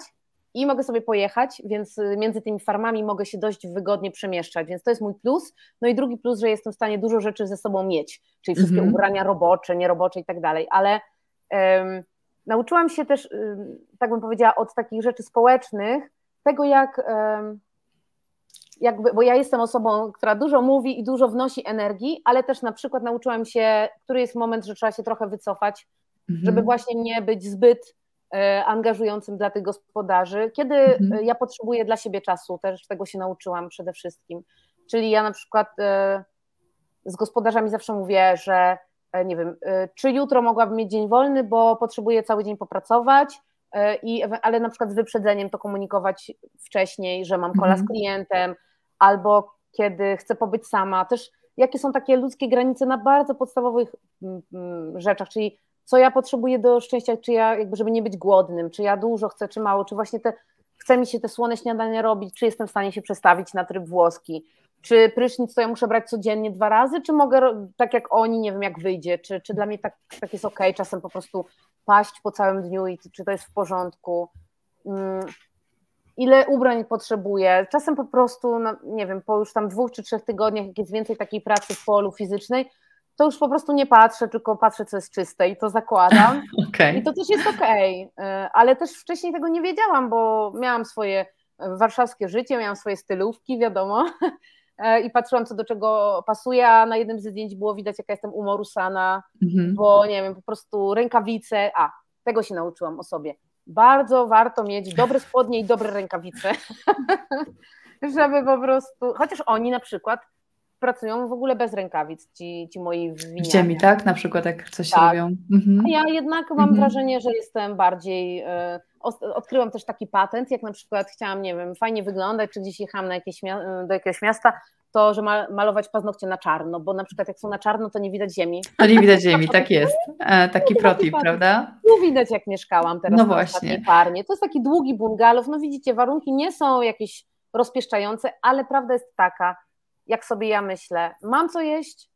i mogę sobie pojechać, więc y, między tymi farmami mogę się dość wygodnie przemieszczać, więc to jest mój plus. No i drugi plus, że jestem w stanie dużo rzeczy ze sobą mieć, czyli wszystkie mm -hmm. ubrania robocze, nierobocze i tak dalej, ale um, nauczyłam się też, tak bym powiedziała, od takich rzeczy społecznych, tego jak, jakby, bo ja jestem osobą, która dużo mówi i dużo wnosi energii, ale też na przykład nauczyłam się, który jest moment, że trzeba się trochę wycofać, mhm. żeby właśnie nie być zbyt e, angażującym dla tych gospodarzy, kiedy mhm. ja potrzebuję dla siebie czasu, też tego się nauczyłam przede wszystkim. Czyli ja na przykład z gospodarzami zawsze mówię, że nie wiem, e, czy jutro mogłabym mieć dzień wolny, bo potrzebuję cały dzień popracować, e, i, ale na przykład z wyprzedzeniem to komunikować wcześniej, że mam kola z mhm. klientem, albo kiedy chcę pobyć sama. Też jakie są takie ludzkie granice na bardzo podstawowych mm, mm, rzeczach, czyli co ja potrzebuję do szczęścia, czy ja jakby, żeby nie być głodnym, czy ja dużo chcę, czy mało, czy właśnie te, chce mi się te słone śniadania robić, czy jestem w stanie się przestawić na tryb włoski, czy prysznic to ja muszę brać codziennie dwa razy, czy mogę tak jak oni, nie wiem jak wyjdzie, czy, czy dla mnie tak, tak jest ok, czasem po prostu paść po całym dniu i czy to jest w porządku. Mm, ile ubrań potrzebuję? Czasem po prostu, no, nie wiem, po już tam dwóch czy trzech tygodniach, jak jest więcej takiej pracy w polu fizycznej, to już po prostu nie patrzę, tylko patrzę, co jest czyste i to zakładam. *laughs* Okay. I to też jest ok, ale też wcześniej tego nie wiedziałam, bo miałam swoje warszawskie życie, miałam swoje stylówki, wiadomo, *laughs* i patrzyłam, co do czego pasuje, a na jednym z zdjęć było widać, jaka jestem umorusana, mhm. bo nie wiem, po prostu rękawice, a tego się nauczyłam o sobie. Bardzo warto mieć dobre spodnie i dobre rękawice, *laughs* żeby po prostu, chociaż oni na przykład pracują w ogóle bez rękawic, ci, ci moi winiarze. Ziemi, tak? Na przykład jak coś tak. robią. Mhm. A ja jednak mam mhm. wrażenie, że jestem bardziej... Y, odkryłam też taki patent, jak na przykład chciałam, nie wiem, fajnie wyglądać, czy gdzieś jechałam na jakieś, do jakiegoś miasta, to, że malować paznokcie na czarno, bo na przykład jak są na czarno, to nie widać ziemi. To nie widać ziemi, tak *laughs* jest. E, taki no, protip, prawda? Tu widać, jak mieszkałam teraz no na właśnie. parnie. To jest taki długi bungalow, no widzicie, warunki nie są jakieś rozpieszczające, ale prawda jest taka, jak sobie ja myślę, mam co jeść,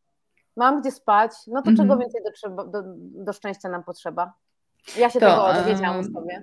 mam gdzie spać, no to -hmm. czego więcej do, do, do szczęścia nam potrzeba? Ja się to, tego dowiedziałam sobie.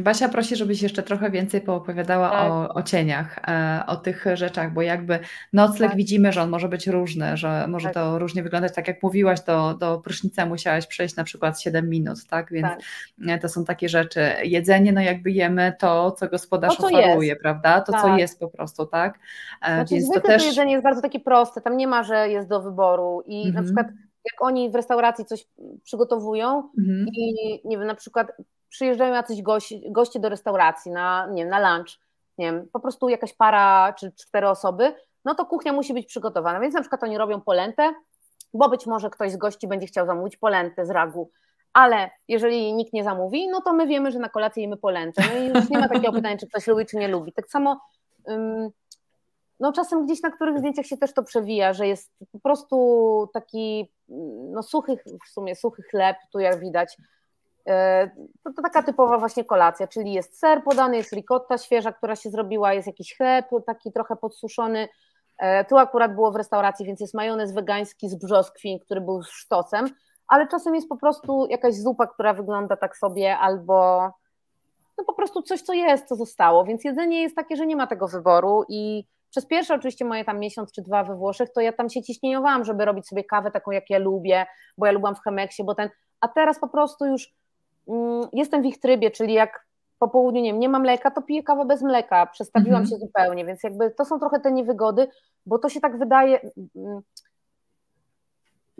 Basia prosi, żebyś jeszcze trochę więcej poopowiadała tak. o, o cieniach, e, o tych rzeczach, bo jakby nocleg tak. widzimy, że on może być różny, że może tak. to różnie wyglądać. Tak jak mówiłaś, to do prysznica musiałaś przejść na przykład 7 minut, tak? Więc tak. E, to są takie rzeczy. Jedzenie, no jakby jemy to, co gospodarz to, oferuje, jest. prawda? To, co tak. jest po prostu, tak? E, znaczy, Więc to też... to jedzenie jest bardzo takie proste, tam nie ma, że jest do wyboru i mhm. na przykład jak oni w restauracji coś przygotowują mhm. i nie wiem, na przykład przyjeżdżają jacyś gości, goście do restauracji na, nie wiem, na lunch, nie wiem, po prostu jakaś para czy cztery osoby, no to kuchnia musi być przygotowana, więc na przykład oni robią polentę, bo być może ktoś z gości będzie chciał zamówić polentę z ragu, ale jeżeli nikt nie zamówi, no to my wiemy, że na kolację jemy polentę, no i już nie ma takiego pytania, czy ktoś lubi, czy nie lubi. Tak samo no czasem gdzieś na których zdjęciach się też to przewija, że jest po prostu taki no suchy, w sumie suchy chleb, tu jak widać, e, to, to, taka typowa właśnie kolacja, czyli jest ser podany, jest ricotta świeża, która się zrobiła, jest jakiś chleb taki trochę podsuszony, e, tu akurat było w restauracji, więc jest majonez wegański z brzoskwin, który był sztocem, ale czasem jest po prostu jakaś zupa, która wygląda tak sobie, albo no po prostu coś, co jest, co zostało, więc jedzenie jest takie, że nie ma tego wyboru i przez pierwsze oczywiście moje tam miesiąc czy dwa we Włoszech, to ja tam się ciśnieniowałam, żeby robić sobie kawę taką, jak ja lubię, bo ja lubiłam w Chemeksie, bo ten, a teraz po prostu już mm, jestem w ich trybie, czyli jak po południu nie, wiem, nie mam mleka, to piję kawę bez mleka, przestawiłam mhm. się zupełnie, więc jakby to są trochę te niewygody, bo to się tak wydaje, mm,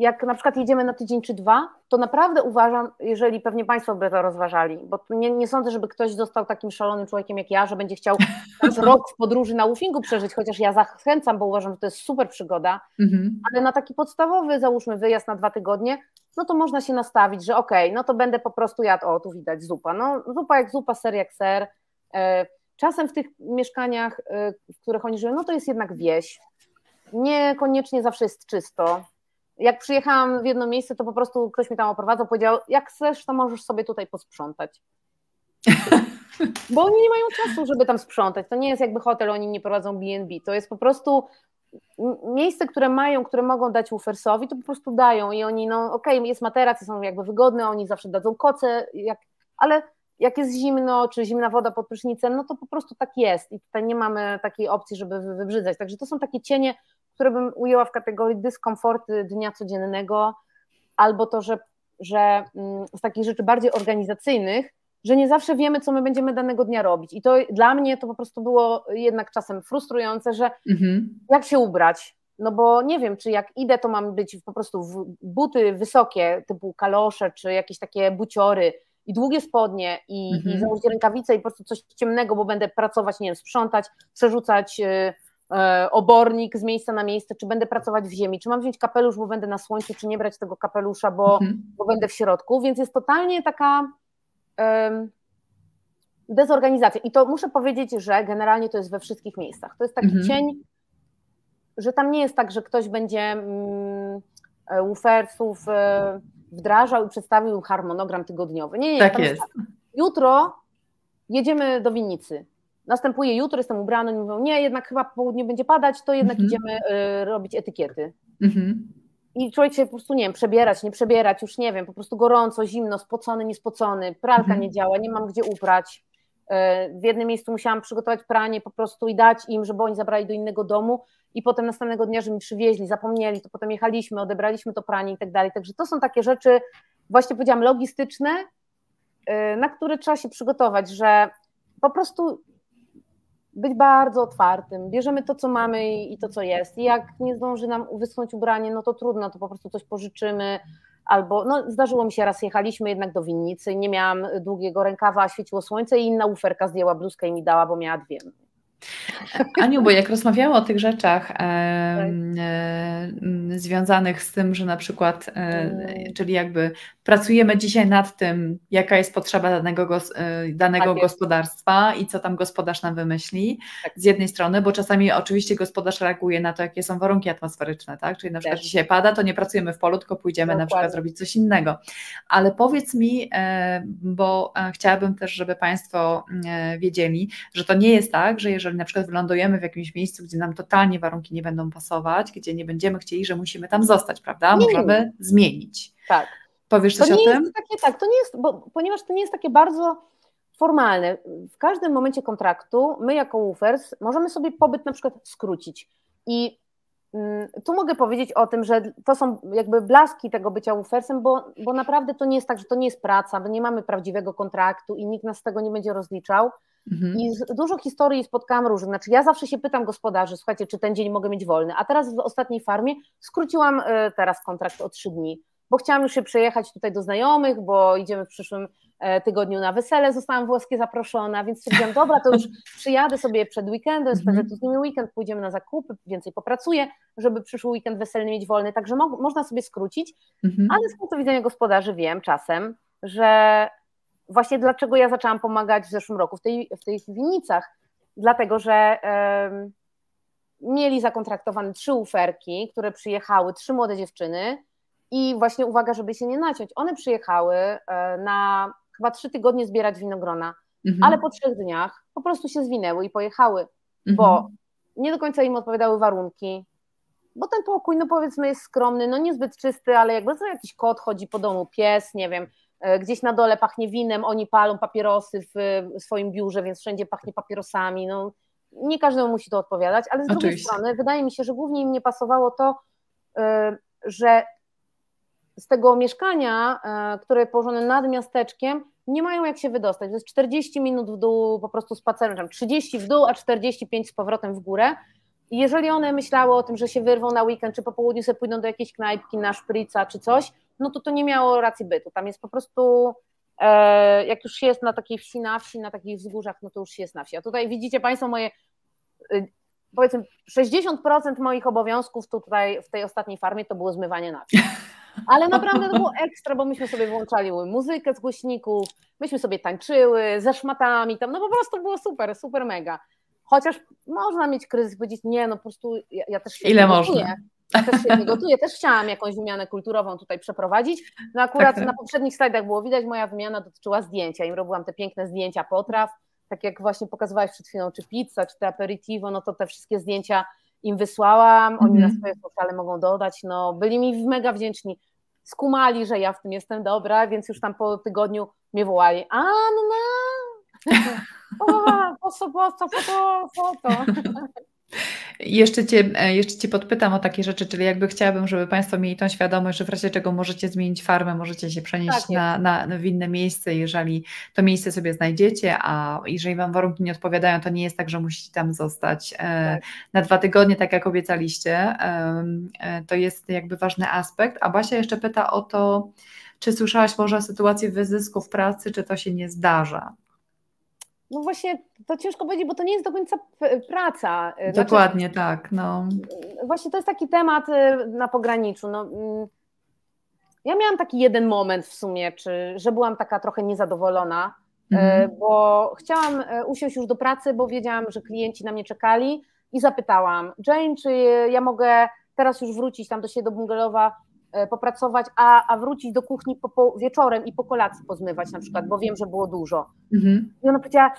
jak na przykład jedziemy na tydzień czy dwa, to naprawdę uważam, jeżeli pewnie Państwo by to rozważali, bo nie, nie sądzę, żeby ktoś został takim szalonym człowiekiem jak ja, że będzie chciał *laughs* rok w podróży na Ufingu przeżyć, chociaż ja zachęcam, bo uważam, że to jest super przygoda, mhm. ale na taki podstawowy, załóżmy, wyjazd na dwa tygodnie, no to można się nastawić, że okej, okay, no to będę po prostu jadł, o tu widać zupa, no zupa jak zupa, ser jak ser. E, czasem w tych mieszkaniach, e, w których oni żyją, no to jest jednak wieś, niekoniecznie zawsze jest czysto, jak przyjechałam w jedno miejsce, to po prostu ktoś mi tam oprowadzał, powiedział, jak chcesz, to możesz sobie tutaj posprzątać. *laughs* Bo oni nie mają czasu, żeby tam sprzątać. To nie jest jakby hotel, oni nie prowadzą B&B. To jest po prostu miejsce, które mają, które mogą dać Ufersowi, to po prostu dają i oni, no okej, okay, jest materac, są jakby wygodne, oni zawsze dadzą koce, jak, ale jak jest zimno, czy zimna woda pod prysznicem, no to po prostu tak jest i tutaj nie mamy takiej opcji, żeby wybrzydzać. Także to są takie cienie, które bym ujęła w kategorii dyskomforty dnia codziennego, albo to, że, że mm, z takich rzeczy bardziej organizacyjnych, że nie zawsze wiemy, co my będziemy danego dnia robić. I to dla mnie to po prostu było jednak czasem frustrujące, że mhm. jak się ubrać. No bo nie wiem, czy jak idę, to mam być po prostu buty wysokie, typu kalosze, czy jakieś takie buciory i długie spodnie i, mhm. i założyć rękawice i po prostu coś ciemnego, bo będę pracować, nie wiem, sprzątać, przerzucać y, obornik z miejsca na miejsce, czy będę pracować w ziemi, czy mam wziąć kapelusz, bo będę na słońcu, czy nie brać tego kapelusza, bo, mhm. bo będę w środku, więc jest totalnie taka um, dezorganizacja. I to muszę powiedzieć, że generalnie to jest we wszystkich miejscach. To jest taki mhm. cień, że tam nie jest tak, że ktoś będzie um, ufersów e, wdrażał i przedstawił harmonogram tygodniowy. Nie, nie, tak jest. jest. Tak. Jutro jedziemy do winnicy Następuje jutro, jestem ubrana, i mówią, nie, jednak chyba po południu będzie padać, to jednak mhm. idziemy y, robić etykiety. Mhm. I człowiek się po prostu, nie wiem, przebierać, nie przebierać, już nie wiem, po prostu gorąco, zimno, spocony, niespocony, pralka mhm. nie działa, nie mam gdzie uprać. Y, w jednym miejscu musiałam przygotować pranie po prostu i dać im, żeby oni zabrali do innego domu i potem następnego dnia, że mi przywieźli, zapomnieli, to potem jechaliśmy, odebraliśmy to pranie i tak dalej. Także to są takie rzeczy, właśnie powiedziałam, logistyczne, y, na które trzeba się przygotować, że po prostu być bardzo otwartym. Bierzemy to, co mamy i, to, co jest. I jak nie zdąży nam wyschnąć ubranie, no to trudno, to po prostu coś pożyczymy. Albo, no zdarzyło mi się raz, jechaliśmy jednak do winnicy, nie miałam długiego rękawa, świeciło słońce i inna uferka zdjęła bluzkę i mi dała, bo miała dwie. Aniu, bo jak rozmawiamy o tych rzeczach e, e, związanych z tym, że na przykład, e, mm. czyli jakby pracujemy dzisiaj nad tym, jaka jest potrzeba danego, gos, e, danego tak gospodarstwa i co tam gospodarz nam wymyśli, tak. z jednej strony, bo czasami oczywiście gospodarz reaguje na to, jakie są warunki atmosferyczne, tak? Czyli na przykład tak. dzisiaj pada, to nie pracujemy w polu, tylko pójdziemy Dokładnie. na przykład zrobić coś innego. Ale powiedz mi, e, bo chciałabym też, żeby Państwo wiedzieli, że to nie jest tak, że jeżeli na przykład wylądujemy w jakimś miejscu, gdzie nam totalnie warunki nie będą pasować, gdzie nie będziemy chcieli, że musimy tam zostać, prawda? Nie, Możemy nie. zmienić. Tak. Powiesz coś to nie o tym? Jest takie, tak, to nie jest, bo, ponieważ to nie jest takie bardzo formalne. W każdym momencie kontraktu my jako Woofers możemy sobie pobyt na przykład skrócić i mm, tu mogę powiedzieć o tym, że to są jakby blaski tego bycia Woofersem, bo, bo naprawdę to nie jest tak, że to nie jest praca, bo nie mamy prawdziwego kontraktu i nikt nas z tego nie będzie rozliczał. Mhm. I dużo historii spotkałam różnych. Znaczy, ja zawsze się pytam gospodarzy, słuchajcie, czy ten dzień mogę mieć wolny. A teraz w ostatniej farmie skróciłam y, teraz kontrakt o trzy dni bo chciałam już się przejechać tutaj do znajomych, bo idziemy w przyszłym e, tygodniu na wesele, zostałam włoskie zaproszona, więc stwierdziłam, dobra, to już *laughs* przyjadę sobie przed weekendem, spędzę mhm. tu z nimi weekend, pójdziemy na zakupy, więcej popracuję, żeby przyszły weekend weselny mieć wolny, także mo można sobie skrócić, mhm. ale z punktu widzenia gospodarzy wiem czasem, że właśnie dlaczego ja zaczęłam pomagać w zeszłym roku w, tej, w tych winnicach, dlatego, że mieli zakontraktowane trzy uferki, które przyjechały, trzy młode dziewczyny, i właśnie uwaga, żeby się nie naciąć. One przyjechały e, na chyba trzy tygodnie zbierać winogrona, mhm. ale po trzech dniach po prostu się zwinęły i pojechały, mhm. bo nie do końca im odpowiadały warunki, bo ten pokój, no powiedzmy, jest skromny, no niezbyt czysty, ale jakby to jakiś kot chodzi po domu, pies, nie wiem, gdzieś na dole pachnie winem, oni palą papierosy w swoim biurze, więc wszędzie pachnie papierosami, no nie każdemu musi to odpowiadać, ale z Oczywiście. drugiej strony wydaje mi się, że głównie im nie pasowało to, e, że z tego mieszkania, e, które położone nad miasteczkiem, nie mają jak się wydostać. To jest 40 minut w dół po prostu spacerem, tam 30 w dół, a 45 z powrotem w górę. I jeżeli one myślały o tym, że się wyrwą na weekend, czy po południu sobie pójdą do jakiejś knajpki na szprica czy coś, no to to nie miało racji bytu. Tam jest po prostu, e, jak już jest na takiej wsi na wsi, na takich wzgórzach, no to już jest na wsi. A tutaj widzicie Państwo moje, e, powiedzmy 60% moich obowiązków tutaj w tej ostatniej farmie to było zmywanie na wsi. Ale naprawdę to było ekstra, bo myśmy sobie włączali muzykę z głośników, myśmy sobie tańczyły ze szmatami tam, no po prostu było super, super mega. Chociaż można mieć kryzys, powiedzieć, nie, no po prostu ja, ja też się Ile można? Ja też się nie gotuję, też chciałam jakąś wymianę kulturową tutaj przeprowadzić. No akurat tak. na poprzednich slajdach było widać, moja wymiana dotyczyła zdjęcia. Im robiłam te piękne zdjęcia potraw, tak jak właśnie pokazywałeś przed chwilą, czy pizza, czy te aperitivo, no to te wszystkie zdjęcia im wysłałam, oni mm-hmm. na mhm. swoje sociale mogą dodać, no byli mi mega wdzięczni, skumali, że ja w tym jestem dobra, więc już tam po tygodniu mnie wołali, Anna, *laughs* o, po co, po co, po po co. *laughs* Jeszcze cię, e, jeszcze cię podpytam o takie rzeczy, czyli jakby chciałabym, żeby Państwo mieli tą świadomość, że w razie czego możecie zmienić farmę, możecie się przenieść tak na, na, w inne miejsce, jeżeli to miejsce sobie znajdziecie, a jeżeli Wam warunki nie odpowiadają, to nie jest tak, że musicie tam zostać e, tak. na dwa tygodnie, tak jak obiecaliście. E, to jest jakby ważny aspekt. A Basia jeszcze pyta o to, czy słyszałaś może o sytuacji wyzysku w pracy, czy to się nie zdarza? No właśnie, to ciężko powiedzieć, bo to nie jest do końca praca. Znaczy, Dokładnie znaczy, tak. No. Właśnie to jest taki temat na pograniczu. No, mm, ja miałam taki jeden moment w sumie, czy, że byłam taka trochę niezadowolona, mhm. bo chciałam usiąść już do pracy, bo wiedziałam, że klienci na mnie czekali i zapytałam, Jane, czy ja mogę teraz już wrócić tam do siebie do bungalowa E, popracować, a, a wrócić do kuchni po, po, wieczorem i po kolacji pozmywać na przykład, bo wiem, że było dużo. Mhm. I ona powiedziała,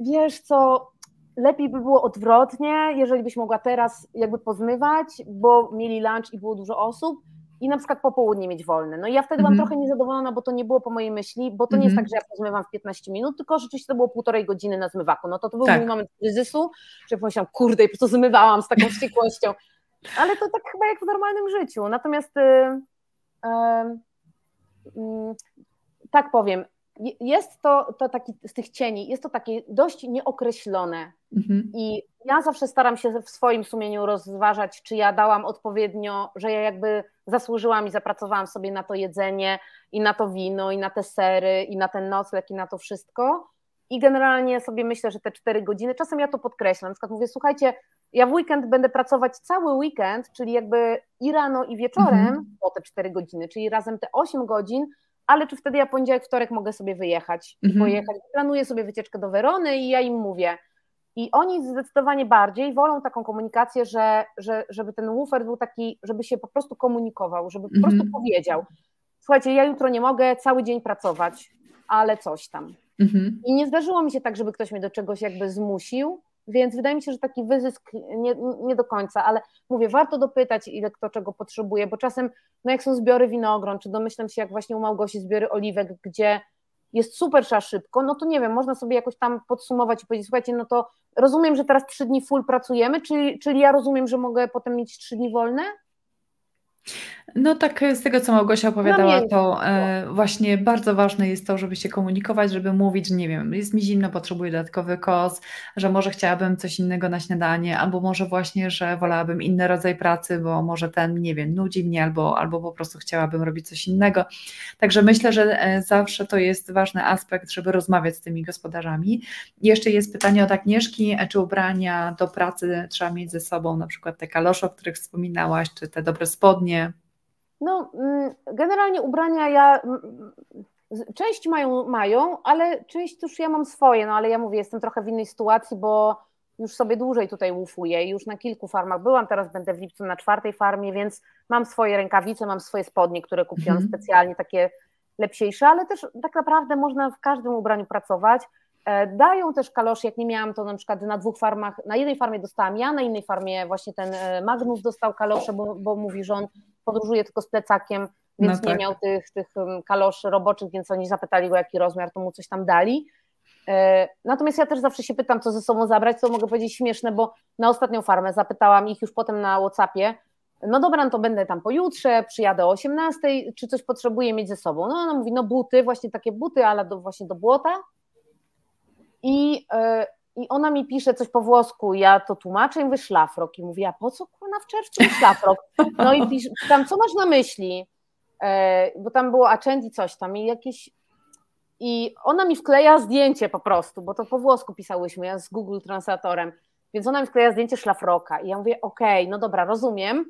wiesz co, lepiej by było odwrotnie, jeżeli byś mogła teraz jakby pozmywać, bo mieli lunch i było dużo osób i na przykład po południe mieć wolne. No i ja wtedy mhm. byłam trochę niezadowolona, bo to nie było po mojej myśli, bo to mhm. nie jest mhm. tak, że ja pozmywam w 15 minut, tylko rzeczywiście to było półtorej godziny na zmywaku. No to to był tak. mój moment kryzysu, że pomyślałam, kurde, po prostu zmywałam z taką wściekłością. Ale to tak chyba jak w normalnym życiu. Natomiast y, y, y, tak powiem, jest to, to taki z tych cieni, jest to takie dość nieokreślone. Mhm. I ja zawsze staram się w swoim sumieniu rozważać, czy ja dałam odpowiednio, że ja jakby zasłużyłam i zapracowałam sobie na to jedzenie i na to wino i na te sery i na ten nocleg i na to wszystko, i generalnie sobie myślę, że te cztery godziny, czasem ja to podkreślam, na przykład mówię, słuchajcie, ja w weekend będę pracować cały weekend, czyli jakby i rano i wieczorem mhm. po te cztery godziny, czyli razem te osiem godzin, ale czy wtedy ja poniedziałek, wtorek mogę sobie wyjechać mhm. i pojechać, planuję sobie wycieczkę do Werony i ja im mówię, i oni zdecydowanie bardziej wolą taką komunikację, że, że, żeby ten woofer był taki, żeby się po prostu komunikował, żeby po prostu mhm. powiedział: Słuchajcie, ja jutro nie mogę cały dzień pracować, ale coś tam. Mhm. I nie zdarzyło mi się tak, żeby ktoś mnie do czegoś jakby zmusił, więc wydaje mi się, że taki wyzysk nie, nie do końca, ale mówię, warto dopytać, ile kto czego potrzebuje, bo czasem, no jak są zbiory winogron, czy domyślam się, jak właśnie u Małgosi zbiory oliwek, gdzie jest super, trzeba szybko, no to nie wiem, można sobie jakoś tam podsumować i powiedzieć, słuchajcie, no to rozumiem, że teraz trzy dni full pracujemy, czyli, czyli ja rozumiem, że mogę potem mieć trzy dni wolne? No tak, z tego co Małgosia opowiadała, to e, właśnie bardzo ważne jest to, żeby się komunikować, żeby mówić, że nie wiem, jest mi zimno, potrzebuję dodatkowy kos, że może chciałabym coś innego na śniadanie, albo może właśnie, że wolałabym inny rodzaj pracy, bo może ten, nie wiem, nudzi mnie, albo, albo po prostu chciałabym robić coś innego. Także myślę, że e, zawsze to jest ważny aspekt, żeby rozmawiać z tymi gospodarzami. Jeszcze jest pytanie od Agnieszki, czy ubrania do pracy trzeba mieć ze sobą, na przykład te kalosze, o których wspominałaś, czy te dobre spodnie, no, mm, generalnie ubrania ja. Część mają, mają, ale część już ja mam swoje, no ale ja mówię, jestem trochę w innej sytuacji, bo już sobie dłużej tutaj łufuję, już na kilku farmach byłam, teraz będę w lipcu na czwartej farmie, więc mam swoje rękawice, mam swoje spodnie, które kupiłam mhm. specjalnie, takie lepsiejsze, ale też tak naprawdę można w każdym ubraniu pracować. E, dają też kalosze, jak nie miałam to na przykład na dwóch farmach, na jednej farmie dostałam ja, na innej farmie właśnie ten e, Magnus dostał kalosze, bo, bo mówi, że on podróżuje tylko z plecakiem, więc no tak. nie miał tych, tych kaloszy roboczych, więc oni zapytali go jaki rozmiar, to mu coś tam dali. E, natomiast ja też zawsze się pytam, co ze sobą zabrać, to mogę powiedzieć śmieszne, bo na ostatnią farmę zapytałam ich już potem na Whatsappie, no dobra, no to będę tam pojutrze, przyjadę o 18, czy coś potrzebuję mieć ze sobą. No ona mówi, no buty, właśnie takie buty, ale do, właśnie do błota. I, yy, I ona mi pisze coś po włosku, ja to tłumaczę i mówię szlafrok. I mówię, a po co kurna w czerwcu szlafrok? No i pisz, tam, co masz na myśli? Yy, bo tam było accent i coś tam i jakieś... I ona mi wkleja zdjęcie po prostu, bo to po włosku pisałyśmy, ja z Google Translatorem, więc ona mi wkleja zdjęcie szlafroka i ja mówię, okej, okay, no dobra, rozumiem,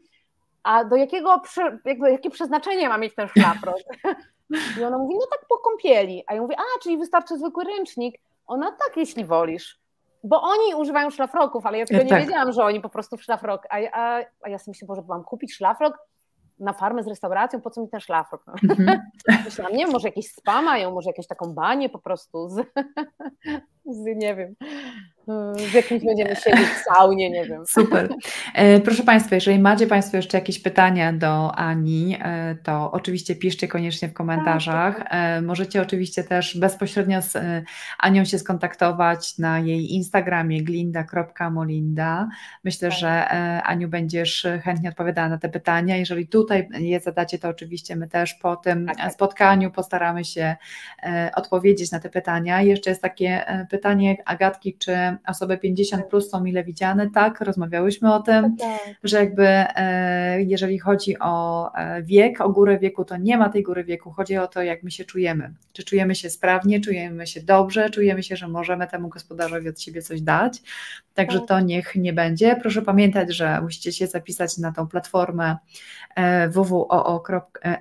a do jakiego, jakby, jakie przeznaczenie ma mieć ten szlafrok? *laughs* I ona mówi, no tak po kąpieli. A ja mówię, a, czyli wystarczy zwykły ręcznik. Ona tak, jeśli wolisz. Bo oni używają szlafroków, ale ja tego nie tak. wiedziałam, że oni po prostu w szlafrok. A, a, a ja sobie myślę, Boże, mam kupić szlafrok na farmę z restauracją, po co mi ten szlafrok? No. Mm-hmm. *laughs* Myślałam, nie wiem, może jakieś spa mają, może jakąś taką banię po prostu z, *laughs* z nie wiem, z jakimś będziemy siedzieć w saunie, nie wiem. Super. E, proszę Państwa, jeżeli macie Państwo jeszcze jakieś pytania do Ani, e, to oczywiście piszcie koniecznie w komentarzach. Tak, tak. E, możecie oczywiście też bezpośrednio z Anią się skontaktować na jej Instagramie glinda.molinda. Myślę, tak. że Aniu będziesz chętnie odpowiadała na te pytania. Jeżeli tutaj je zadacie, to oczywiście my też po tym tak. spotkaniu postaramy się odpowiedzieć na te pytania. Jeszcze jest takie pytanie Agatki, czy osoby 50 plus są mile widziane, tak, rozmawiałyśmy o tym, tak. że jakby e, jeżeli chodzi o e, wiek, o górę wieku, to nie ma tej góry wieku, chodzi o to, jak my się czujemy. Czy czujemy się sprawnie, czujemy się dobrze, czujemy się, że możemy temu gospodarzowi od siebie coś dać, także tak. to niech nie będzie. Proszę pamiętać, że musicie się zapisać na tą platformę e, www.f.it,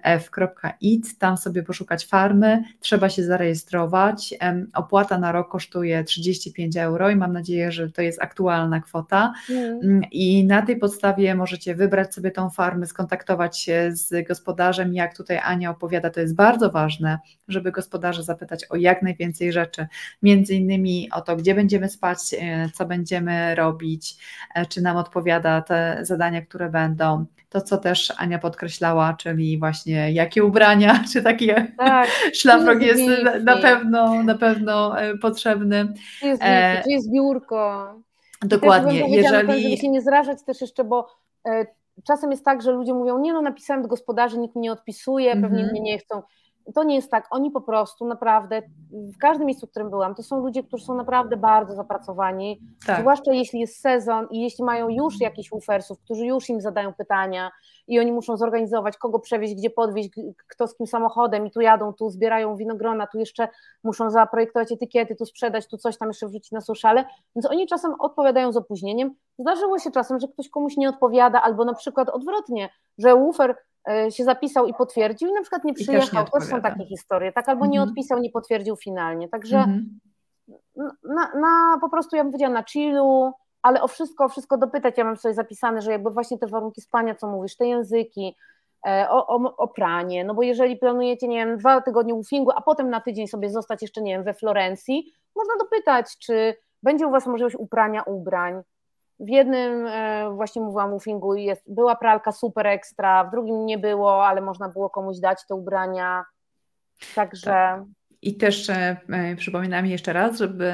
tam sobie poszukać farmy, trzeba się zarejestrować, opłata na rok kosztuje 35 euro i mam nadzieję, że to jest aktualna kwota. Mm. I na tej podstawie możecie wybrać sobie tą farmę, skontaktować się z gospodarzem. Jak tutaj Ania opowiada, to jest bardzo ważne, żeby gospodarza zapytać o jak najwięcej rzeczy, między innymi o to, gdzie będziemy spać, e, co będziemy robić, e, czy nam odpowiada te zadania, które będą to, co też Ania podkreślała, czyli właśnie jakie ubrania, *laughs* czy taki tak, *laughs* szlafrok jest, jest na pewno, na pewno e, potrzebny. Jest, jest biurko. Dokładnie. Jeżeli... Ten, żeby się nie zrażać też jeszcze, bo e, czasem jest tak, że ludzie mówią, nie no napisałem do gospodarzy, nikt mi nie odpisuje, mm -hmm. pewnie mnie nie chcą. To nie jest tak, oni po prostu naprawdę, w każdym miejscu, w którym byłam, to są ludzie, którzy są naprawdę bardzo zapracowani, tak. zwłaszcza jeśli jest sezon i jeśli mają już jakichś ufersów, którzy już im zadają pytania, i oni muszą zorganizować, kogo przewieźć, gdzie podwieźć, kto z kim samochodem i tu jadą, tu zbierają winogrona, tu jeszcze muszą zaprojektować etykiety, tu sprzedać, tu coś tam jeszcze wrzucić na sociale, więc oni czasem odpowiadają z opóźnieniem. Zdarzyło się czasem, że ktoś komuś nie odpowiada, albo na przykład odwrotnie, że woofer e, się zapisał i potwierdził i na przykład nie przyjechał. To są takie historie, tak? Albo nie mhm. odpisał, nie potwierdził finalnie. Także mhm. na, na, po prostu, ja bym powiedziała, na chillu, ale o wszystko, o wszystko dopytać. Ja mam sobie zapisane, że jakby właśnie te warunki spania, co mówisz, te języki, e, o, o, o, pranie, no bo jeżeli planujecie, nie wiem, dwa tygodnie woofingu, a potem na tydzień sobie zostać jeszcze, nie wiem, we Florencji, można dopytać, czy będzie u Was możliwość uprania ubrań. W jednym e, właśnie mówiłam woofingu, jest, była pralka super ekstra, w drugim nie było, ale można było komuś dać te ubrania. Także. Tak. I też e, e, przypominam jeszcze raz, żeby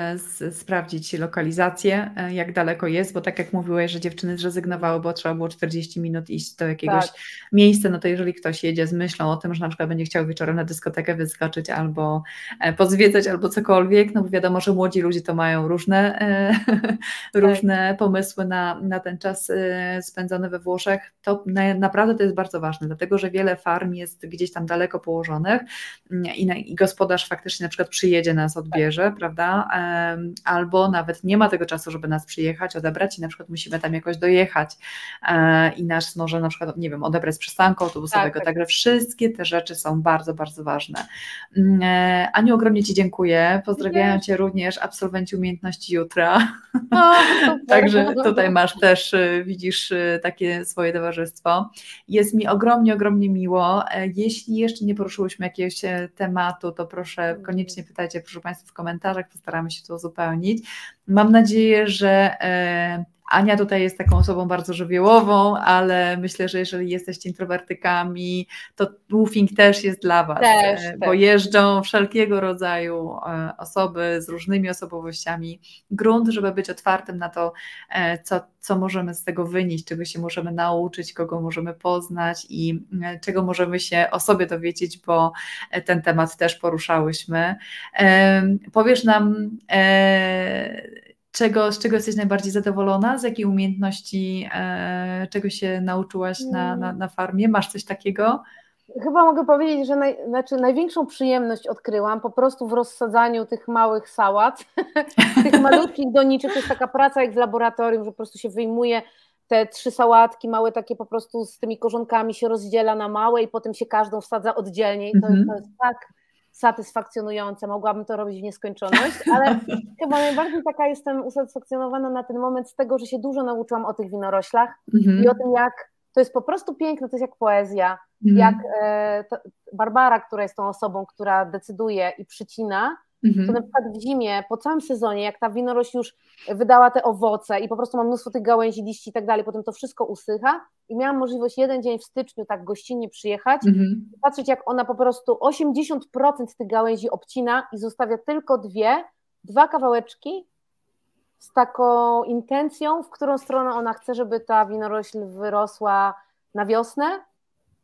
sprawdzić lokalizację, e, jak daleko jest, bo tak jak mówiłeś, że dziewczyny zrezygnowały, bo trzeba było 40 minut iść do jakiegoś tak. miejsca, no to jeżeli ktoś jedzie z myślą o tym, że na przykład będzie chciał wieczorem na dyskotekę wyskoczyć albo pozwiedzać albo cokolwiek, no bo wiadomo, że młodzi ludzie to mają różne, *laughs* tak. różne pomysły na, na ten czas spędzony we Włoszech, to na, naprawdę to jest bardzo ważne, dlatego że wiele farm jest gdzieś tam daleko położonych mm, i, i gospodarz faktycznie faktycznie na przykład przyjedzie, nas odbierze, tak. prawda? Albo nawet nie ma tego czasu, żeby nas przyjechać, odebrać i na przykład musimy tam jakoś dojechać e, i nas może na przykład, nie wiem, odebrać z przystanku autobusowego. Tak, tak. Także wszystkie te rzeczy są bardzo, bardzo ważne. Mm, e, Aniu, ogromnie Ci dziękuję. Pozdrawiają Cię również absolwenci umiejętności jutra. O, *laughs* *laughs* Także tutaj masz też, y, widzisz y, takie swoje towarzystwo. Jest mi ogromnie, ogromnie miło. E, jeśli jeszcze nie poruszyłyśmy jakiegoś tematu, to proszę koniecznie pytajcie, proszę Państwa, w komentarzach, postaramy się to uzupełnić. Mam nadzieję, że e, Ania tutaj jest taką osobą bardzo żywiołową, ale myślę, że jeżeli jesteście introwertykami, to woofing też jest dla Was, też, e, bo też. jeżdżą wszelkiego rodzaju e, osoby z różnymi osobowościami. Grunt, żeby być otwartym na to, e, co, co możemy z tego wynieść, czego się możemy nauczyć, kogo możemy poznać i czego możemy się o sobie dowiedzieć, bo ten temat też poruszałyśmy. Powiesz nam, czego, z czego jesteś najbardziej zadowolona? Z jakiej umiejętności, e, czego się nauczyłaś na, na, na farmie? Masz coś takiego? Chyba mogę powiedzieć, że naj, znaczy największą przyjemność odkryłam po prostu w rozsadzaniu tych małych sałat, *laughs* tych malutkich doniczek. To jest taka praca jak w laboratorium, że po prostu się wyjmuje te trzy sałatki, małe takie po prostu z tymi korzonkami się rozdziela na małe i potem się każdą wsadza oddzielnie i to, mm -hmm. to jest tak satysfakcjonujące, mogłabym to robić w nieskończoność, ale *laughs* chyba najbardziej taka jestem usatysfakcjonowana na ten moment z tego, że się dużo nauczyłam o tych winoroślach mm-hmm. i o tym, jak to jest po prostu piękne, to jest jak poezja, mm-hmm. jak e, Barbara, która jest tą osobą, która decyduje i przycina, Mhm. To na przykład w zimie, po całym sezonie, jak ta winorośl już wydała te owoce i po prostu ma mnóstwo tych gałęzi, liści i tak dalej, potem to wszystko usycha i miałam możliwość jeden dzień w styczniu tak gościnnie przyjechać mhm. i patrzeć jak ona po prostu 80% tych gałęzi obcina i zostawia tylko dwie, dwa kawałeczki z taką intencją, w którą stronę ona chce, żeby ta winorośl wyrosła na wiosnę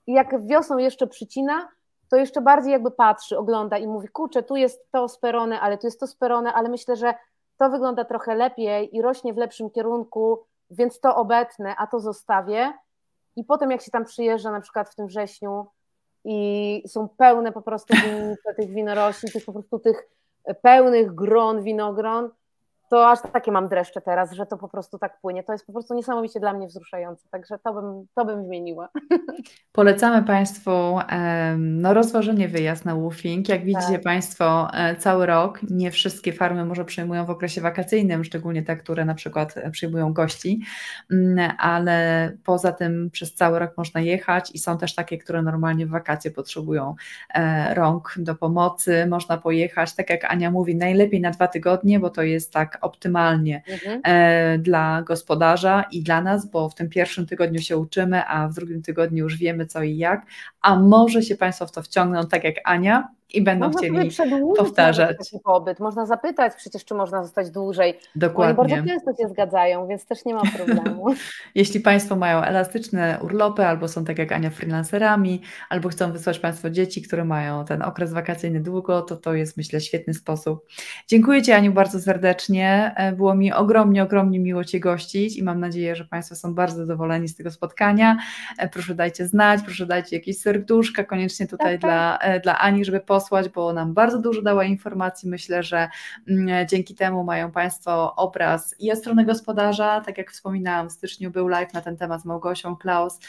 i jak wiosną jeszcze przycina, to jeszcze bardziej jakby patrzy, ogląda i mówi, kurczę, tu jest to sperone, ale tu jest to sperone, ale myślę, że to wygląda trochę lepiej i rośnie w lepszym kierunku, więc to obetnę, a to zostawię. I potem jak się tam przyjeżdża na przykład w tym wrześniu i są pełne po prostu tych winorośli, tych po prostu tych pełnych gron, winogron, to aż takie mam dreszcze teraz, że to po prostu tak płynie. To jest po prostu niesamowicie dla mnie wzruszające, także to bym, to bym zmieniła. *laughs* Polecamy Państwu no, rozważenie wyjazd na woofing. Jak widzicie tak. Państwo, e, cały rok, nie wszystkie farmy może przyjmują w okresie wakacyjnym, szczególnie te, które na przykład e, przyjmują gości, mm, ale poza tym przez cały rok można jechać i są też takie, które normalnie w wakacje potrzebują e, rąk do pomocy. Można pojechać, tak jak Ania mówi, najlepiej na dwa tygodnie, bo to jest tak optymalnie mhm. E, dla gospodarza i dla nas, bo w tym pierwszym tygodniu się uczymy, a w drugim tygodniu już wiemy co i jak, a może się Państwo w to wciągną, tak jak Ania, i będą można chcieli powtarzać. Taki pobyt. Można zapytać przecież, czy można zostać dłużej. Dokładnie. Oni bardzo często się zgadzają, więc też nie ma *laughs* problemu. Jeśli Państwo mają elastyczne urlopy, albo są tak jak Ania freelancerami, albo chcą wysłać Państwo dzieci, które mają ten okres wakacyjny długo, to to jest myślę świetny sposób. Dziękuję Ci Aniu bardzo serdecznie. E, było mi ogromnie, ogromnie miło Cię gościć i mam nadzieję, że Państwo są bardzo zadowoleni z tego spotkania. E, proszę dajcie znać, proszę dajcie jakieś serduszka koniecznie tutaj tak, tak. Dla, e, dla Ani, żeby posłać, bo nam bardzo dużo dała informacji. Myślę, że mm, dzięki temu mają Państwo obraz i od strony gospodarza, tak jak wspominałam, w styczniu był live na ten temat z Małgosią Klaus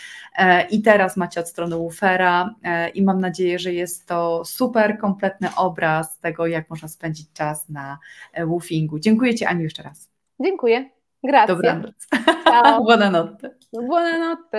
i teraz macie od strony Ufera i mam nadzieję, że jest to super kompletny obraz tego, jak można spędzić czas na woofingu. Dziękuję Ci Aniu jeszcze raz. Dziękuję. Grazie. Dobranoc. Ciao. *laughs* Buonanotte. Buonanotte.